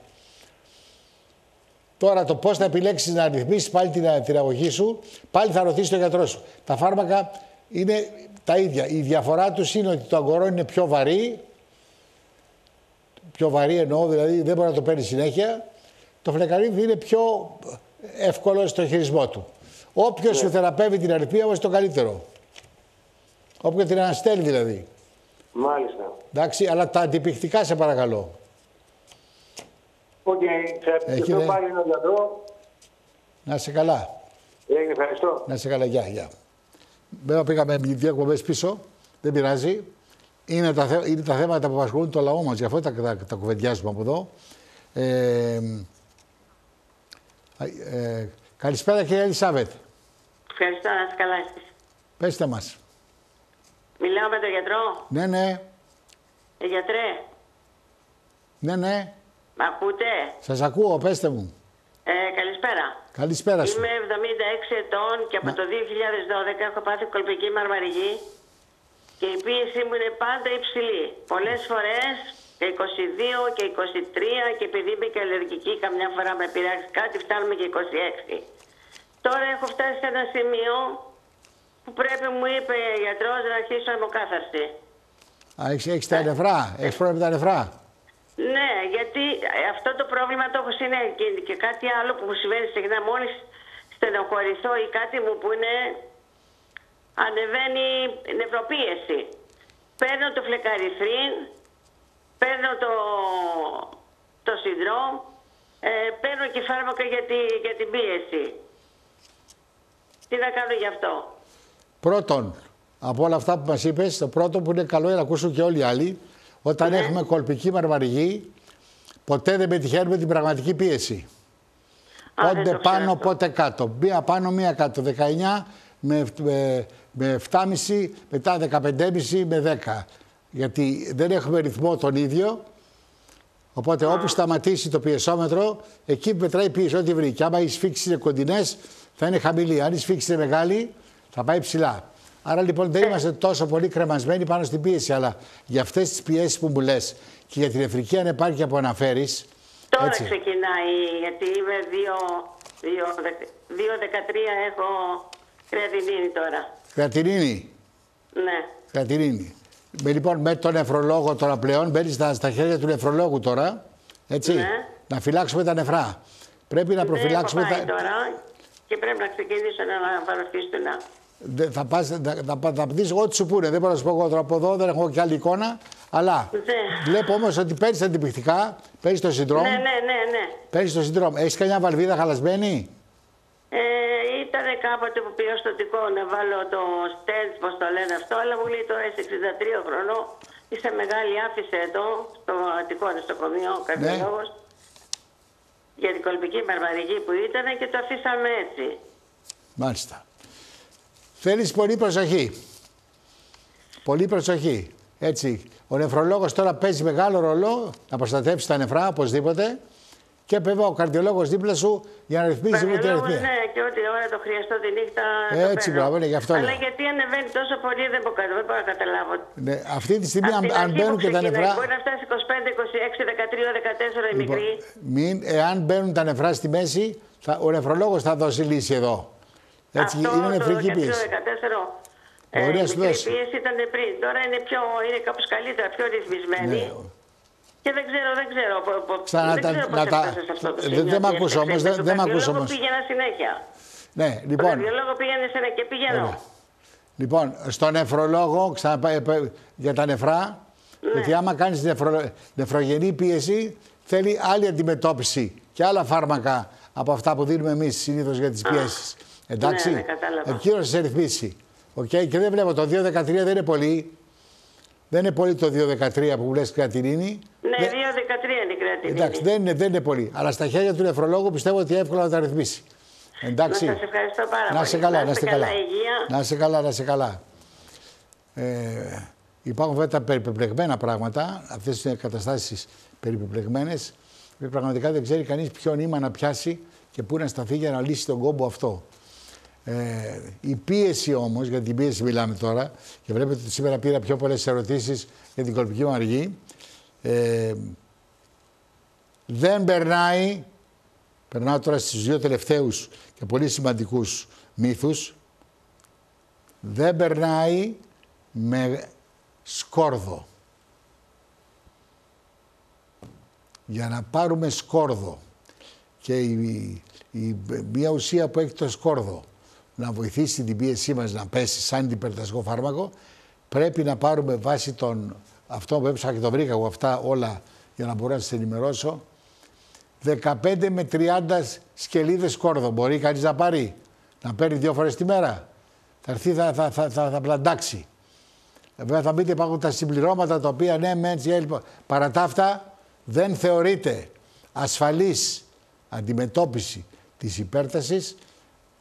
Τώρα το πώς θα επιλέξεις να ρυθμίσεις πάλι την, την αγωγή σου, πάλι θα ρωτήσεις τον γιατρό σου. Τα φάρμακα είναι τα ίδια. Η διαφορά τους είναι ότι το Angoron είναι πιο βαρύ. Πιο βαρύ εννοώ, δηλαδή δεν μπορεί να το παίρνεις συνέχεια. Το φλεκαϊνίδη είναι πιο εύκολο στο χειρισμό του. Όποιος σου θεραπεύει την αρρυθμία όμως το καλύτερο. Όποιο την αναστέλλει δηλαδή. Μάλιστα. Εντάξει, αλλά τα αντιπηκτικά σε παρακαλώ. Οκ, θα ευχαριστώ πάλι έναν γιατρό. Να σε καλά. Έγινε, ευχαριστώ. Να σε καλά, γεια, γεια. Βέβαια πήγαμε δύο εκπομπές πίσω, δεν πειράζει. Είναι τα, είναι τα θέματα που απασχολούν το λαό μας, γι' αυτό τα, τα, τα κουβεντιάζουμε από εδώ. Ε, ε, καλησπέρα κύριε Ελισάβετ. Ευχαριστώ, να είσαι καλά εσείς. Πέστε μας. Μιλάω με τον γιατρό; Ναι, ναι. Ε, γιατρέ. Ναι, ναι. Μ' ακούτε; Σας ακούω, πέστε μου. Ε, καλησπέρα. Καλησπέρα σου. Είμαι 76 ετών και από το 2012 έχω πάθει κολπική μαρμαριγή και η πίεση μου είναι πάντα υψηλή. Πολλές φορές και 22 και 23 και επειδή είμαι και αλλεργική καμιά φορά με πειράξει κάτι φτάνουμε και 26. Τώρα έχω φτάσει σε ένα σημείο που πρέπει μου είπε ο γιατρός να αρχίσω αιμοκάθαρση. Α, έχεις, έχεις τα νεφρά, έχεις πρόβλημα με τα νεφρά; Ναι, γιατί αυτό το πρόβλημα το έχω συνέχεια και κάτι άλλο που μου συμβαίνει συχνά μόλις στενοχωρηθώ ή κάτι μου που είναι ανεβαίνει νευροπίεση. Παίρνω το φλεκαριθρίν, παίρνω το, το συντρό, ε, παίρνω και φάρμακα για, τη, για την πίεση. Τι να κάνω γι' αυτό; Πρώτον, από όλα αυτά που μας είπες, το πρώτο που είναι καλό είναι να ακούσουν και όλοι οι άλλοι, όταν Ναι. έχουμε κολπική μαρμαριγή, ποτέ δεν πετυχαίνουμε την πραγματική πίεση. Α, δεν Πότε το ξέρω πάνω, αυτό. πότε κάτω. Μία πάνω, μία κάτω. 19 με, με, με 7,5, μετά 15,5 με 10. Γιατί δεν έχουμε ρυθμό τον ίδιο. Οπότε όπου σταματήσει το πιεσόμετρο, εκεί μετράει η πίεση, ό,τι βρει. Και άμα οι σφίξεις είναι κοντινές, θα είναι χαμηλή. Αν η σφίξη είναι μεγάλη, θα πάει ψηλά. Άρα λοιπόν δεν είμαστε τόσο πολύ κρεμασμένοι πάνω στην πίεση, αλλά για αυτές τις πιέσεις που μου λες και για την νεφρική ανεπάρκεια που αναφέρεις, Τώρα έτσι. ξεκινάει, γιατί είμαι 2-13 έχω κρεατινίνη τώρα. Κρατηρίνη, Ναι. Κρατηρίνη. Με, λοιπόν, με τον νεφρολόγο τώρα πλέον, μπαίνεις στα, στα χέρια του νεφρολόγου τώρα. Έτσι. Ναι. Να φυλάξουμε τα νεφρά. Πρέπει να προφυλάξουμε Δεν έχω τα. πάει τώρα και πρέπει να ξεκινήσω να πάρω φίστουλα. Δε- θα πας, θα, θα, θα, θα δεις ό,τι σου πούνε. Δεν μπορώ να σου πω εγώ τώρα από εδώ, δεν έχω και άλλη εικόνα. Αλλά Ναι. βλέπω όμως ότι παίρνεις αντιπληκτικά, παίρνεις το συντρόμ. Ναι, ναι, ναι, ναι. Παίρνεις το συντρόμ. Έχεις καμιά βαλβίδα χαλασμένη; Ε, ήταν κάποτε που πήγα στο δικό να βάλω το στέλ, πώς το λένε αυτό, αλλά μου λέει τώρα είσαι 63 χρονών, είσαι μεγάλη, άφησε εδώ, στο Αττικό νοσοκομείο, ο καρδιολόγος, για την κολπική μαρμαρική που ήταν και το αφήσαμε έτσι. Μάλιστα. Θέλεις πολύ προσοχή. Πολύ προσοχή. Έτσι. Ο νεφρολόγος τώρα παίζει μεγάλο ρόλο να προστατεύσει τα νεφρά οπωσδήποτε και βέβαια ο καρδιολόγος δίπλα σου για να ρυθμίσει λίγο την Καρδιολόγος, αριθμία. ναι, και ό,τι ώρα το χρειαστώ τη νύχτα. το Έτσι, παίρνω. μπράβο, ναι, γι' αυτό Αλλά λέω. γιατί ανεβαίνει τόσο πολύ δεν μπορώ, δεν μπορώ να καταλάβω. Ναι, αυτή τη στιγμή Απ' αν, την αν αρχή μπαίνουν που και τα ξεκινάει, νεφρά... Μπορεί να φτάσει 25, 26, 13, 14 η Λοιπόν, μικρή. μην, εάν μπαίνουν τα νεφρά στη μέση, θα, ο νεφρολόγος θα δώσει λύση εδώ. Έτσι, Αυτό είναι νεφρική το πίεση. 14, ε, Μπορεί η να σου μικρή δώσει. πίεση ήταν πριν. Τώρα είναι, πιο, είναι κάπως καλύτερα, πιο ρυθμισμένη. Ναι. Και δεν ξέρω, δεν ξέρω. πο- πο- Ξανά δεν τα- ξέρω να πώς τα- έφτασες σε αυτό το δεν- σημείο. δεν μ' ότι ακούς έφταξε. όμως, δεν- Στον δεν μ' ακούς καρδιολόγο όμως. πήγαινα συνέχεια. Ναι, Στον λοιπόν, καρδιολόγο πήγαινε συνέχεια και πηγαίνω. Λοιπόν, στο νεφρολόγο, ξαναπάει ε, για τα νεφρά, Ναι. γιατί άμα κάνεις νεφρο, νεφρογενή πίεση, θέλει άλλη αντιμετώπιση και άλλα φάρμακα από αυτά που δίνουμε εμείς συνήθως για τις πιέσεις. Εντάξει, ναι, ναι, κατάλαβα. εκεί να σε ρυθμίσει. Οκ, Και δεν βλέπω, το 2.13 δεν είναι πολύ. Δεν είναι πολύ το 2.13 που μου λες κρατηρίνη. Ναι, Δεν- 2-13 είναι η κρεατινίνη. Εντάξει, δεν είναι, δεν είναι πολύ. Αλλά στα χέρια του νεφρολόγου πιστεύω ότι εύκολα να τα ρυθμίσει. Εντάξει. Να σας ευχαριστώ πάρα Να είσαι πολύ. καλά, να είσαι καλά. υγεία. Να είσαι καλά, να είσαι καλά. Ε, υπάρχουν βέβαια τα περιπεπλεγμένα πράγματα, αυτές οι καταστάσεις περιπεπλεγμένε. Πραγματικά δεν ξέρει κανείς ποιο νήμα να πιάσει και πού να σταθεί για να λύσει τον κόμπο αυτό. Ε, η πίεση όμως, για την πίεση μιλάμε τώρα, και βλέπετε ότι σήμερα πήρα πιο πολλές ερωτήσεις για την κολπική μου αργή, ε, δεν περνάει, περνάω τώρα στους δύο τελευταίους και πολύ σημαντικούς μύθους, δεν περνάει με σκόρδο. Για να πάρουμε σκόρδο και η, η, μια ουσία που έχει το σκόρδο να βοηθήσει την πίεσή μας να πέσει σαν αντιπερταστικό φάρμακο, πρέπει να πάρουμε βάση των αυτό που έψαχα και το βρήκα εγώ αυτά όλα για να μπορώ να σας ενημερώσω 15 με 30 σκελίδες σκόρδο μπορεί κανείς να πάρει να παίρνει δύο φορές τη μέρα. Θα έρθει θα, θα, θα, θα, θα πλαντάξει. Βέβαια θα μπείτε υπάρχουν τα συμπληρώματα τα οποία ναι μεν λοιπόν. παρά τα αυτά δεν θεωρείται ασφαλής αντιμετώπιση της υπέρτασης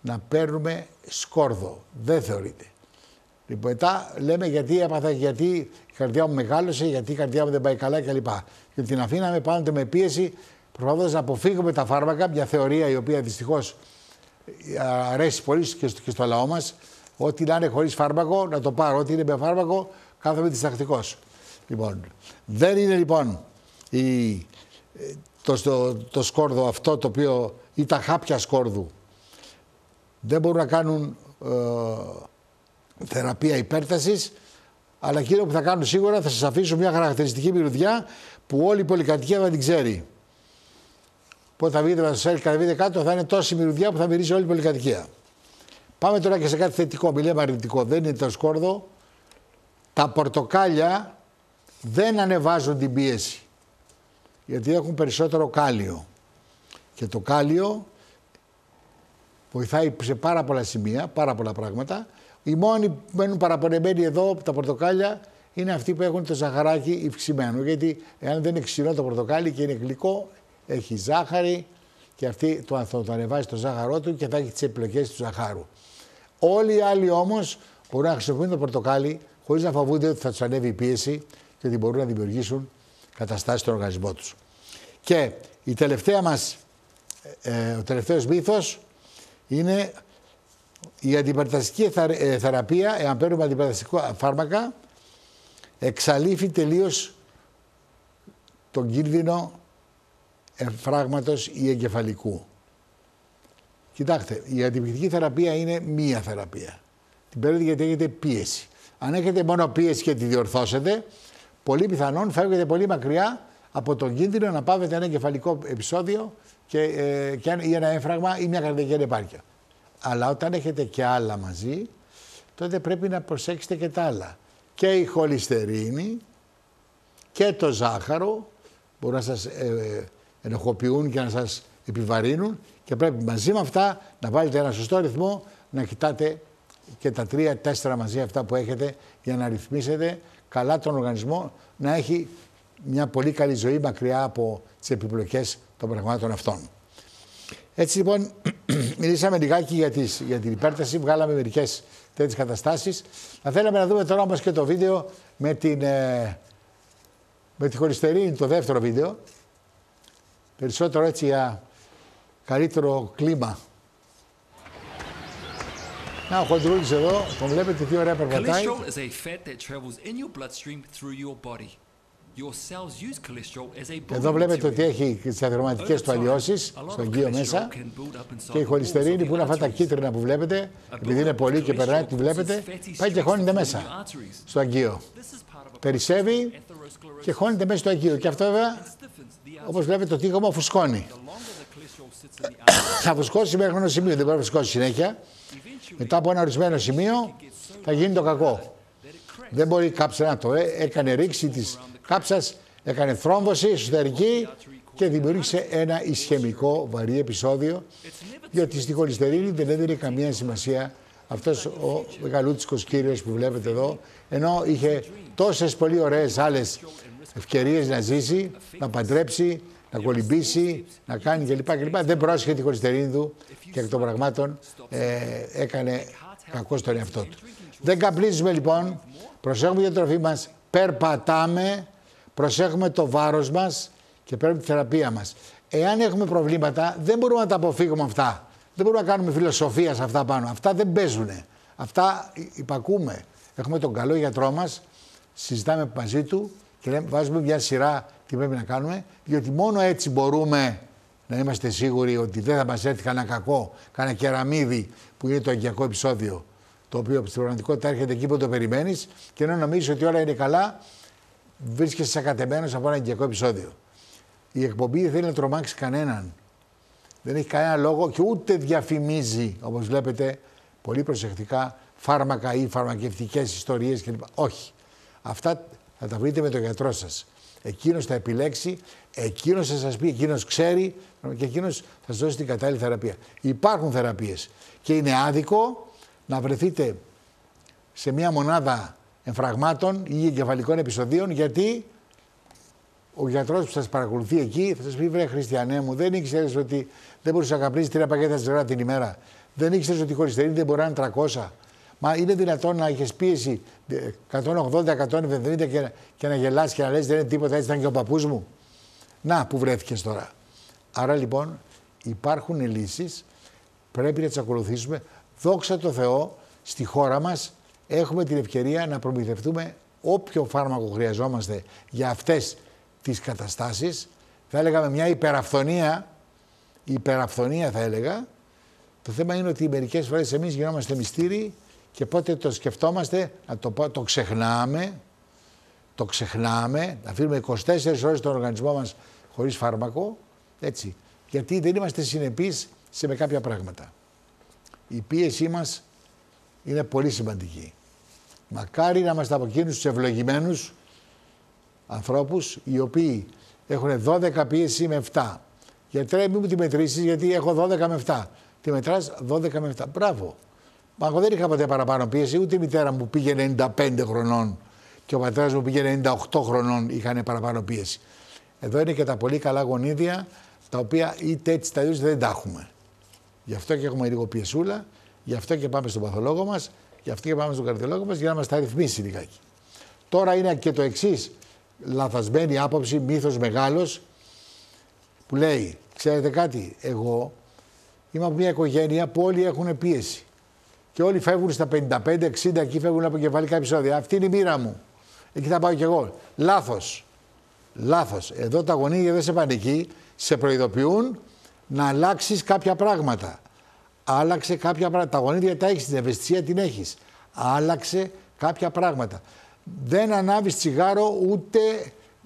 να παίρνουμε σκόρδο. Δεν θεωρείται. Λοιπόν, μετά λέμε γιατί έπαθα, γιατί η καρδιά μου μεγάλωσε, γιατί η καρδιά μου δεν πάει καλά κλπ. Και την αφήναμε πάντοτε με πίεση, προσπαθώντας να αποφύγουμε τα φάρμακα, μια θεωρία η οποία δυστυχώς ε, αρέσει πολύ και στο, και στο λαό μας. Ό,τι να είναι χωρίς φάρμακο, να το πάρω. Ό,τι είναι με φάρμακο, κάθομαι διστακτικός. Λοιπόν, δεν είναι λοιπόν η, ε, το, το, το σκόρδο αυτό το οποίο ή τα χάπια σκόρδου δεν μπορούν να κάνουν ε, θεραπεία υπέρτασης, αλλά εκείνο που θα κάνουν σίγουρα θα σας αφήσουν μια χαρακτηριστική μυρωδιά που όλη η πολυκατοικία θα την ξέρει. Πότε θα βγείτε, θα σας κατεβείτε κάτω, θα είναι τόση μυρωδιά που θα μυρίζει όλη η πολυκατοικία. Πάμε τώρα και σε κάτι θετικό, μη λέμε αρνητικό, δεν είναι το σκόρδο. Τα πορτοκάλια δεν ανεβάζουν την πίεση, γιατί έχουν περισσότερο κάλιο. Και το κάλιο βοηθάει σε πάρα πολλά σημεία, πάρα πολλά πράγματα. Οι μόνοι που μένουν παραπονεμένοι εδώ από τα πορτοκάλια είναι αυτοί που έχουν το ζαχαράκι υψημένο. Γιατί εάν δεν είναι ξηρό το πορτοκάλι και είναι γλυκό, έχει ζάχαρη και αυτή το, θα το ανεβάζει το ζάχαρό του και θα έχει τις επιλογέ του ζαχάρου. Όλοι οι άλλοι όμως μπορούν να χρησιμοποιούν το πορτοκάλι χωρίς να φοβούνται ότι θα τους ανέβει η πίεση και ότι μπορούν να δημιουργήσουν καταστάσεις στον οργανισμό τους. Και η τελευταία μας, ε, ο τελευταίος μύθος είναι η αντιπεραταστική ε, θεραπεία, εάν παίρνουμε αντιπεραταστικό φάρμακα, εξαλείφει τελείως τον κίνδυνο εφράγματος ή εγκεφαλικού. Κοιτάξτε, η αντιπληκτική θεραπεία είναι μία θεραπεία. Την παίρνετε γιατί έχετε πίεση. Αν έχετε μόνο πίεση και τη διορθώσετε, πολύ πιθανόν φεύγετε πολύ μακριά από τον κίνδυνο να πάβετε ένα εγκεφαλικό επεισόδιο και, ε, και, ή ένα έμφραγμα ή μια καρδιακή ανεπάρκεια. Αλλά όταν έχετε και άλλα μαζί, τότε πρέπει να προσέξετε και τα άλλα. Και η χολυστερίνη και το ζάχαρο μπορούν να σας ε, ενοχοποιούν και να σας επιβαρύνουν και πρέπει μαζί με αυτά να βάλετε ένα σωστό ρυθμό, να κοιτάτε και τα τρία-τέσσερα μαζί αυτά που έχετε για να ρυθμίσετε καλά τον οργανισμό να έχει μια πολύ καλή ζωή μακριά από τις επιπλοκές των πραγμάτων αυτών. Έτσι λοιπόν, μιλήσαμε λιγάκι για, τις, για την υπέρταση, βγάλαμε μερικές τέτοιες καταστάσεις. Θα θέλαμε να δούμε τώρα όμως και το βίντεο με, την, ε, με τη χωριστερή, το δεύτερο βίντεο. Περισσότερο έτσι για καλύτερο κλίμα. Να, ο Χοντρούλης εδώ, τον βλέπετε τι ωραία περπατάει. Εδώ βλέπετε ότι έχει τις αθροματικέ του αλλοιώσει στο αγκείο μέσα και η χολυστερίνη που είναι αυτά τα κίτρινα που βλέπετε, επειδή είναι πολύ και περνάει, τη βλέπετε, πάει και χώνεται μέσα στο αγκείο. Περισσεύει και χώνεται μέσα στο αγκείο. Και αυτό βέβαια, όπως βλέπετε, το τείχομα φουσκώνει. Θα φουσκώσει μέχρι ένα σημείο, δεν μπορεί να φουσκώσει συνέχεια. Μετά από ένα ορισμένο σημείο θα γίνει το κακό. Δεν μπορεί κάψα να το ε, έκανε ρήξη της κάψας, έκανε θρόμβωση εσωτερική και δημιούργησε ένα ισχυμικό βαρύ επεισόδιο διότι στη χολυστερίνη δεν έδινε καμία σημασία αυτός ο μεγαλούτσικος κύριος που βλέπετε εδώ ενώ είχε τόσες πολύ ωραίες άλλες ευκαιρίες να ζήσει, να παντρέψει, να κολυμπήσει, να κάνει κλπ. κλπ. Δεν πρόσεχε τη χολυστερίνη του και εκ των πραγμάτων ε, έκανε κακό στον εαυτό του. Δεν καπνίζουμε λοιπόν, προσέχουμε για τροφή μας, περπατάμε, προσέχουμε το βάρος μας και παίρνουμε τη θεραπεία μας. Εάν έχουμε προβλήματα, δεν μπορούμε να τα αποφύγουμε αυτά Δεν μπορούμε να κάνουμε φιλοσοφία σε αυτά πάνω. Αυτά δεν παίζουν. Αυτά υπακούμε. Έχουμε τον καλό γιατρό μας, συζητάμε μαζί του και λέμε, βάζουμε μια σειρά τι πρέπει να κάνουμε, διότι μόνο έτσι μπορούμε να είμαστε σίγουροι ότι δεν θα μας έρθει κανένα κακό, κανένα κεραμίδι που είναι το αγκιακό επεισόδιο. Το οποίο στην πραγματικότητα έρχεται εκεί που το περιμένεις και ενώ νομίζεις ότι όλα είναι καλά, βρίσκεσαι σακατεμένο από ένα αγκιακό επεισόδιο. Η εκπομπή δεν θέλει να τρομάξει κανέναν. Δεν έχει κανένα λόγο και ούτε διαφημίζει, όπως βλέπετε, πολύ προσεκτικά φάρμακα ή φαρμακευτικές ιστορίες κλπ. Όχι. Αυτά θα τα βρείτε με τον γιατρό σας. Εκείνος θα επιλέξει, εκείνος θα σας πει, εκείνος ξέρει και εκείνος θα σας δώσει την κατάλληλη θεραπεία. Υπάρχουν θεραπείες και είναι άδικο να βρεθείτε σε μια μονάδα εμφραγμάτων ή εγκεφαλικών επεισοδίων γιατί ο γιατρός που σας παρακολουθεί εκεί θα σας πει: Βρε Χριστιανέ μου, δεν ήξερες ότι δεν μπορούσε να καπνίσει τρία πακέτα ζευγάρια την ημέρα. Δεν ήξερες ότι η χωριστερή δεν μπορεί να είναι 300. Μα είναι δυνατόν να έχει πίεση 180-170 και, και να γελάσει και να λες δεν είναι τίποτα, έτσι ήταν και ο παππούς μου. Να, που βρέθηκες τώρα. Άρα λοιπόν υπάρχουν λύσεις, πρέπει να τις ακολουθήσουμε. Δόξα τω Θεώ, στη χώρα μας έχουμε την ευκαιρία να προμηθευτούμε όποιο φάρμακο χρειαζόμαστε για αυτές τις καταστάσεις. Θα έλεγα με μια υπεραφθονία, υπεραφθονία θα έλεγα. Το θέμα είναι ότι μερικές φορές εμείς γινόμαστε μυστήριοι και πότε το σκεφτόμαστε, να το πω, το ξεχνάμε, το ξεχνάμε, να αφήνουμε 24 ώρες τον οργανισμό μας χωρίς φάρμακο, έτσι, γιατί δεν είμαστε συνεπείς σε με κάποια πράγματα. Η πίεσή μας είναι πολύ σημαντική. Μακάρι να είμαστε από εκείνους τους ευλογημένους ανθρώπους οι οποίοι έχουν 12 πίεση με 7. Γιατί μην μου τη μετρήσεις γιατί έχω 12 με 7. Τη μετράς 12 με 7. Μπράβο. Μα εγώ δεν είχα ποτέ παραπάνω πίεση, ούτε η μητέρα μου πήγε 95 χρονών και ο πατέρας μου πήγε 98 χρονών, είχαν παραπάνω πίεση. Εδώ είναι και τα πολύ καλά γονίδια, τα οποία είτε έτσι τα αλλιώ δεν τα έχουμε. Γι' αυτό και έχουμε λίγο πιεσούλα, γι' αυτό και πάμε στον παθολόγο μας, γι' αυτό και πάμε στον καρδιολόγο μας για να μας τα ρυθμίσει λιγάκι. Τώρα είναι και το εξής λαθασμένη άποψη, μύθος μεγάλος, που λέει, ξέρετε κάτι, εγώ είμαι από μια οικογένεια που όλοι έχουν πίεση και όλοι φεύγουν στα 55-60, εκεί φεύγουν από κεφαλικά επεισόδια. Αυτή είναι η μοίρα μου. Εκεί θα πάω κι εγώ. Λάθος. Λάθος. Εδώ τα γονίδια δεν σε πάνε εκεί. Σε προειδοποιούν να αλλάξεις κάποια πράγματα. Άλλαξε κάποια πράγματα. Τα γονίδια τα έχεις, την ευαισθησία την έχεις. Άλλαξε κάποια πράγματα. Δεν ανάβεις τσιγάρο ούτε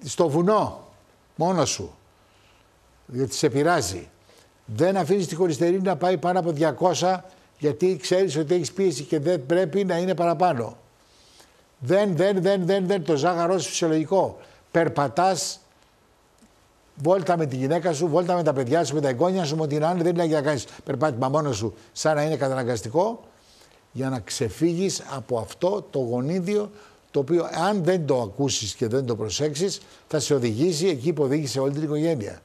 στο βουνό. Μόνος σου. Διότι σε πειράζει. Δεν αφήνεις τη χωριστερή να πάει πάνω από 200 γιατί ξέρεις ότι έχεις πίεση και δεν πρέπει να είναι παραπάνω. Δεν, δεν, δεν, δεν, δεν, το ζάχαρο είναι φυσιολογικό. Περπατάς βόλτα με τη γυναίκα σου, βόλτα με τα παιδιά σου, με τα εγγόνια σου, με την άλλη δεν είναι για να κάνεις περπάτημα μόνο σου σαν να είναι καταναγκαστικό για να ξεφύγεις από αυτό το γονίδιο το οποίο αν δεν το ακούσεις και δεν το προσέξεις θα σε οδηγήσει εκεί που οδήγησε όλη την οικογένεια.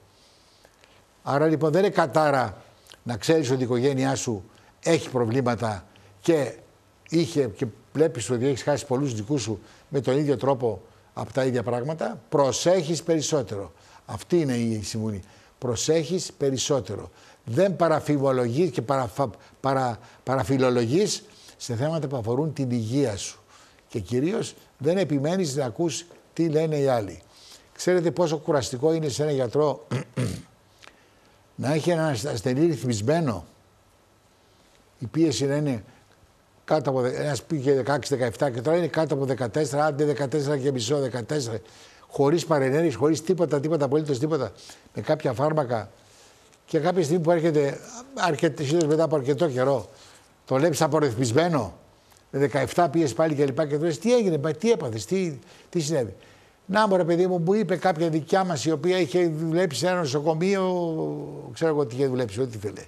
Άρα λοιπόν δεν είναι κατάρα να ξέρεις ότι η οικογένειά σου έχει προβλήματα και είχε και βλέπεις ότι έχεις χάσει πολλούς δικούς σου με τον ίδιο τρόπο από τα ίδια πράγματα, προσέχεις περισσότερο. Αυτή είναι η συμβουλή. Προσέχεις περισσότερο. Δεν παραφημολογείς και παραφα, παρα, παραφιλολογείς σε θέματα που αφορούν την υγεία σου. Και κυρίως δεν επιμένεις να ακούς τι λένε οι άλλοι. Ξέρετε πόσο κουραστικό είναι σε ένα γιατρό να έχει ένα ασθενή ρυθμισμένο η πίεση να είναι κάτω από. Ένας πήγε 16-17 και τώρα είναι κάτω από 14, άντε 14 και μισό, 14. Χωρίς παρενέργειες, χωρίς τίποτα, τίποτα, απολύτως τίποτα. Με κάποια φάρμακα. Και κάποια στιγμή που έρχεται, αρκετέ μετά από αρκετό καιρό, το βλέπει απορριθμισμένο. Με 17 πίεση πάλι και λοιπά και τι έγινε, τι έπαθες, τι, τι συνέβη. Να μου ρε παιδί μου, μου είπε κάποια δικιά μας η οποία είχε δουλέψει σε ένα νοσοκομείο, ξέρω εγώ τι είχε δουλέψει, ό,τι θέλει.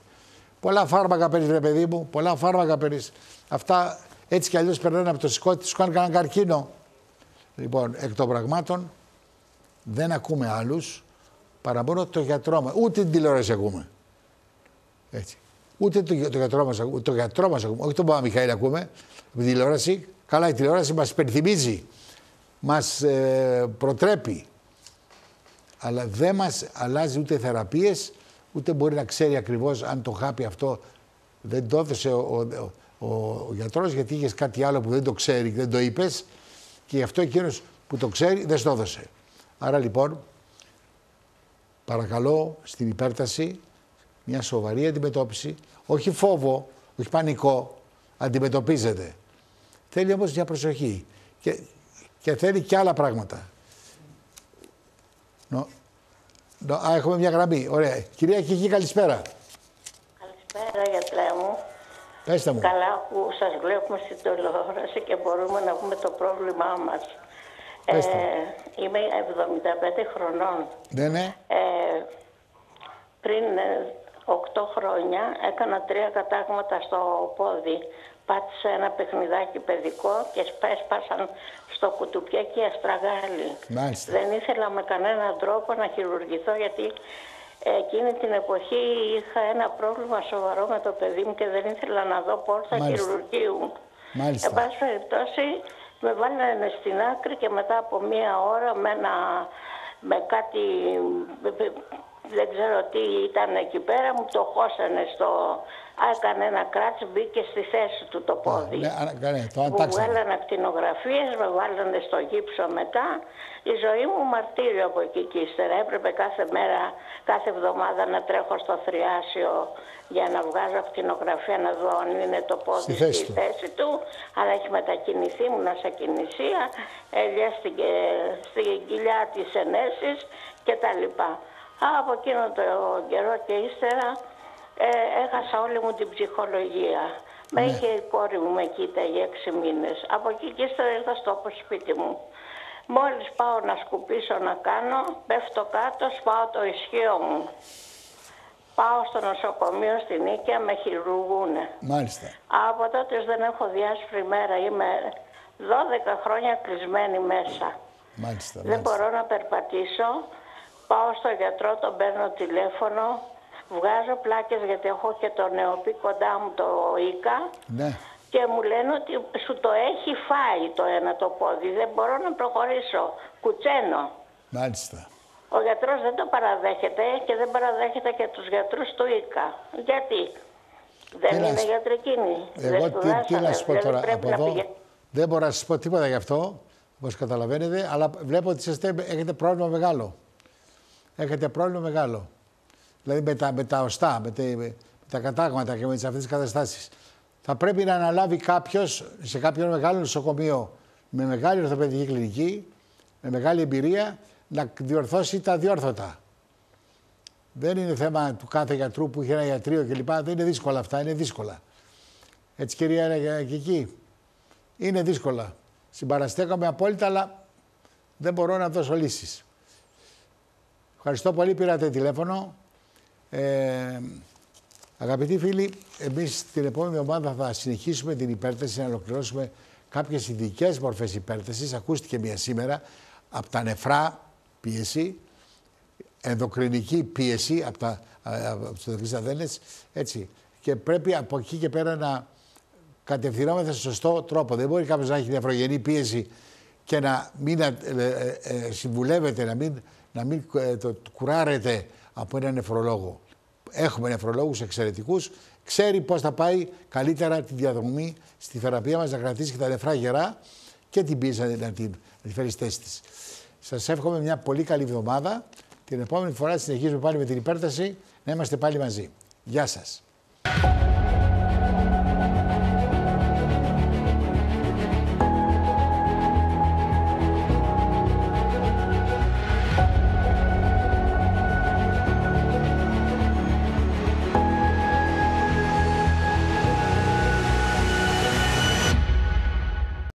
Πολλά φάρμακα παίρνεις, ρε παιδί μου. Πολλά φάρμακα παίρνεις. Αυτά έτσι κι αλλιώς περνάνε από το σηκώτη, σου κάνουν κανένα καρκίνο. Λοιπόν, εκ των πραγμάτων δεν ακούμε άλλους παρά μόνο το γιατρό μας. Ούτε την τηλεόραση ακούμε. Έτσι. Ούτε το, το γιατρό μας ακούμε. Το γιατρό μας ακούμε. Όχι τον Παπα ακούμε. Την τηλεόραση. Καλά, η τηλεόραση μας υπενθυμίζει. Μας ε, προτρέπει. Αλλά δεν μας αλλάζει ούτε θεραπείες ούτε μπορεί να ξέρει ακριβώς αν το χάπι αυτό Δεν το έδωσε ο, ο, ο, γιατρός γιατί είχες κάτι άλλο που δεν το ξέρει και δεν το είπες και γι' αυτό εκείνος που το ξέρει δεν στο έδωσε. Άρα λοιπόν, παρακαλώ στην υπέρταση μια σοβαρή αντιμετώπιση, όχι φόβο, όχι πανικό, αντιμετωπίζεται. Θέλει όμως μια προσοχή και, και θέλει και άλλα πράγματα. Νο, νο, α, έχουμε μια γραμμή. Ωραία. Κυρία Κική, καλησπέρα. Καλησπέρα, γιατρέ μου. Πέστε μου. Καλά που σας βλέπουμε στην τηλεόραση και μπορούμε να πούμε το πρόβλημά μας. Ε, είμαι 75 χρονών. Ναι, ναι. Ε, πριν 8 ε, χρόνια έκανα τρία κατάγματα στο πόδι. Πάτησα ένα παιχνιδάκι παιδικό και σπέσπασαν στο κουτουπιάκι αστραγάλι. Μάλιστα. Δεν ήθελα με κανέναν τρόπο να χειρουργηθώ γιατί εκείνη την εποχή είχα ένα πρόβλημα σοβαρό με το παιδί μου και δεν ήθελα να δω πόρτα χειρουργείου. Μάλιστα. Εν πάση περιπτώσει με βάλανε στην άκρη και μετά από μία ώρα με, ένα, με κάτι, δεν ξέρω τι ήταν εκεί πέρα, μου το χώσανε στο, έκανε ένα κράτς, μπήκε στη θέση του το πόδι. Ναι, ναι, το μου βγάλανε ακτινογραφίες, με βάλανε στο γύψο μετά. Η ζωή μου μαρτύριο από εκεί και ύστερα. Έπρεπε κάθε μέρα, κάθε εβδομάδα να τρέχω στο θριάσιο για να βγάζω ακτινογραφία να δω αν είναι το πόδι στη θέση, στη θέση του. Αλλά έχει μετακινηθεί, ήμουν σε κινησία, έλεια στην, στην κοιλιά της ενέσης και τα λοιπά. Από εκείνο το καιρό και ύστερα ε, έχασα όλη μου την ψυχολογία. Με ναι. είχε η κόρη μου εκεί τα για έξι μήνες. Από εκεί και ύστερα ήρθα στο σπίτι μου. Μόλις πάω να σκουπίσω να κάνω, πέφτω κάτω, σπάω το ισχύο μου. Πάω στο νοσοκομείο στην Νίκαια, με χειρουργούνε. Μάλιστα. Από τότε δεν έχω διάσπρη μέρα. Είμαι 12 χρόνια κλεισμένη μέσα. Μάλιστα, Δεν μπορώ να περπατήσω. Πάω στο γιατρό, τον παίρνω τηλέφωνο. Βγάζω πλάκες γιατί έχω και το νεοπή κοντά μου το ΙΚΑ. Ναι. Και μου λένε ότι σου το έχει φάει το ένα το πόδι. Δεν μπορώ να προχωρήσω. Κουτσένω. Μάλιστα. Ο γιατρός δεν το παραδέχεται και δεν παραδέχεται και τους γιατρούς του ΙΚΑ. Γιατί; Δεν τι είναι γιατρικίνη. Εγώ τι, τι να σου πω δηλαδή τώρα από εδώ. Δεν μπορώ να σας πω τίποτα γι' αυτό, όπως καταλαβαίνετε, αλλά βλέπω ότι έχετε πρόβλημα μεγάλο. Έχετε πρόβλημα μεγάλο. Δηλαδή με τα, με τα οστά, με, με τα κατάγματα και με αυτές τις καταστάσεις. Θα πρέπει να αναλάβει κάποιος σε κάποιο μεγάλο νοσοκομείο με μεγάλη ορθοπαιδική κλινική, με μεγάλη εμπειρία, να διορθώσει τα διόρθωτα. Δεν είναι θέμα του κάθε γιατρού που έχει ένα ιατρείο κλπ. Δεν είναι δύσκολα αυτά, είναι δύσκολα. Έτσι κυρία και εκεί. Είναι δύσκολα. Συμπαραστέκομαι απόλυτα, αλλά δεν μπορώ να δώσω λύσεις. Ευχαριστώ πολύ, πήρατε τηλέφωνο. Ε, αγαπητοί φίλοι, εμείς την επόμενη εβδομάδα θα συνεχίσουμε την υπέρταση, να ολοκληρώσουμε κάποιες ειδικές μορφές υπέρτασης. Ακούστηκε μία σήμερα από τα νεφρά πίεση, ενδοκρινική πίεση από, τα, από τους αδένες, έτσι. Και πρέπει από εκεί και πέρα να κατευθυνόμαστε σε σωστό τρόπο. Δεν μπορεί κάποιος να έχει νευρογενή πίεση και να μην ε, ε, ε, συμβουλεύεται, να μην, να μην το, κουράρεται από έναν νεφρολόγο. Έχουμε νεφρολόγους εξαιρετικούς, ξέρει πώς θα πάει καλύτερα τη διαδρομή στη θεραπεία μας, να κρατήσει και τα νεφρά γερά και την πίεση να την, να φέρει στη θέση της. Σας εύχομαι μια πολύ καλή εβδομάδα. Την επόμενη φορά συνεχίζουμε πάλι με την υπέρταση να είμαστε πάλι μαζί. Γεια σας.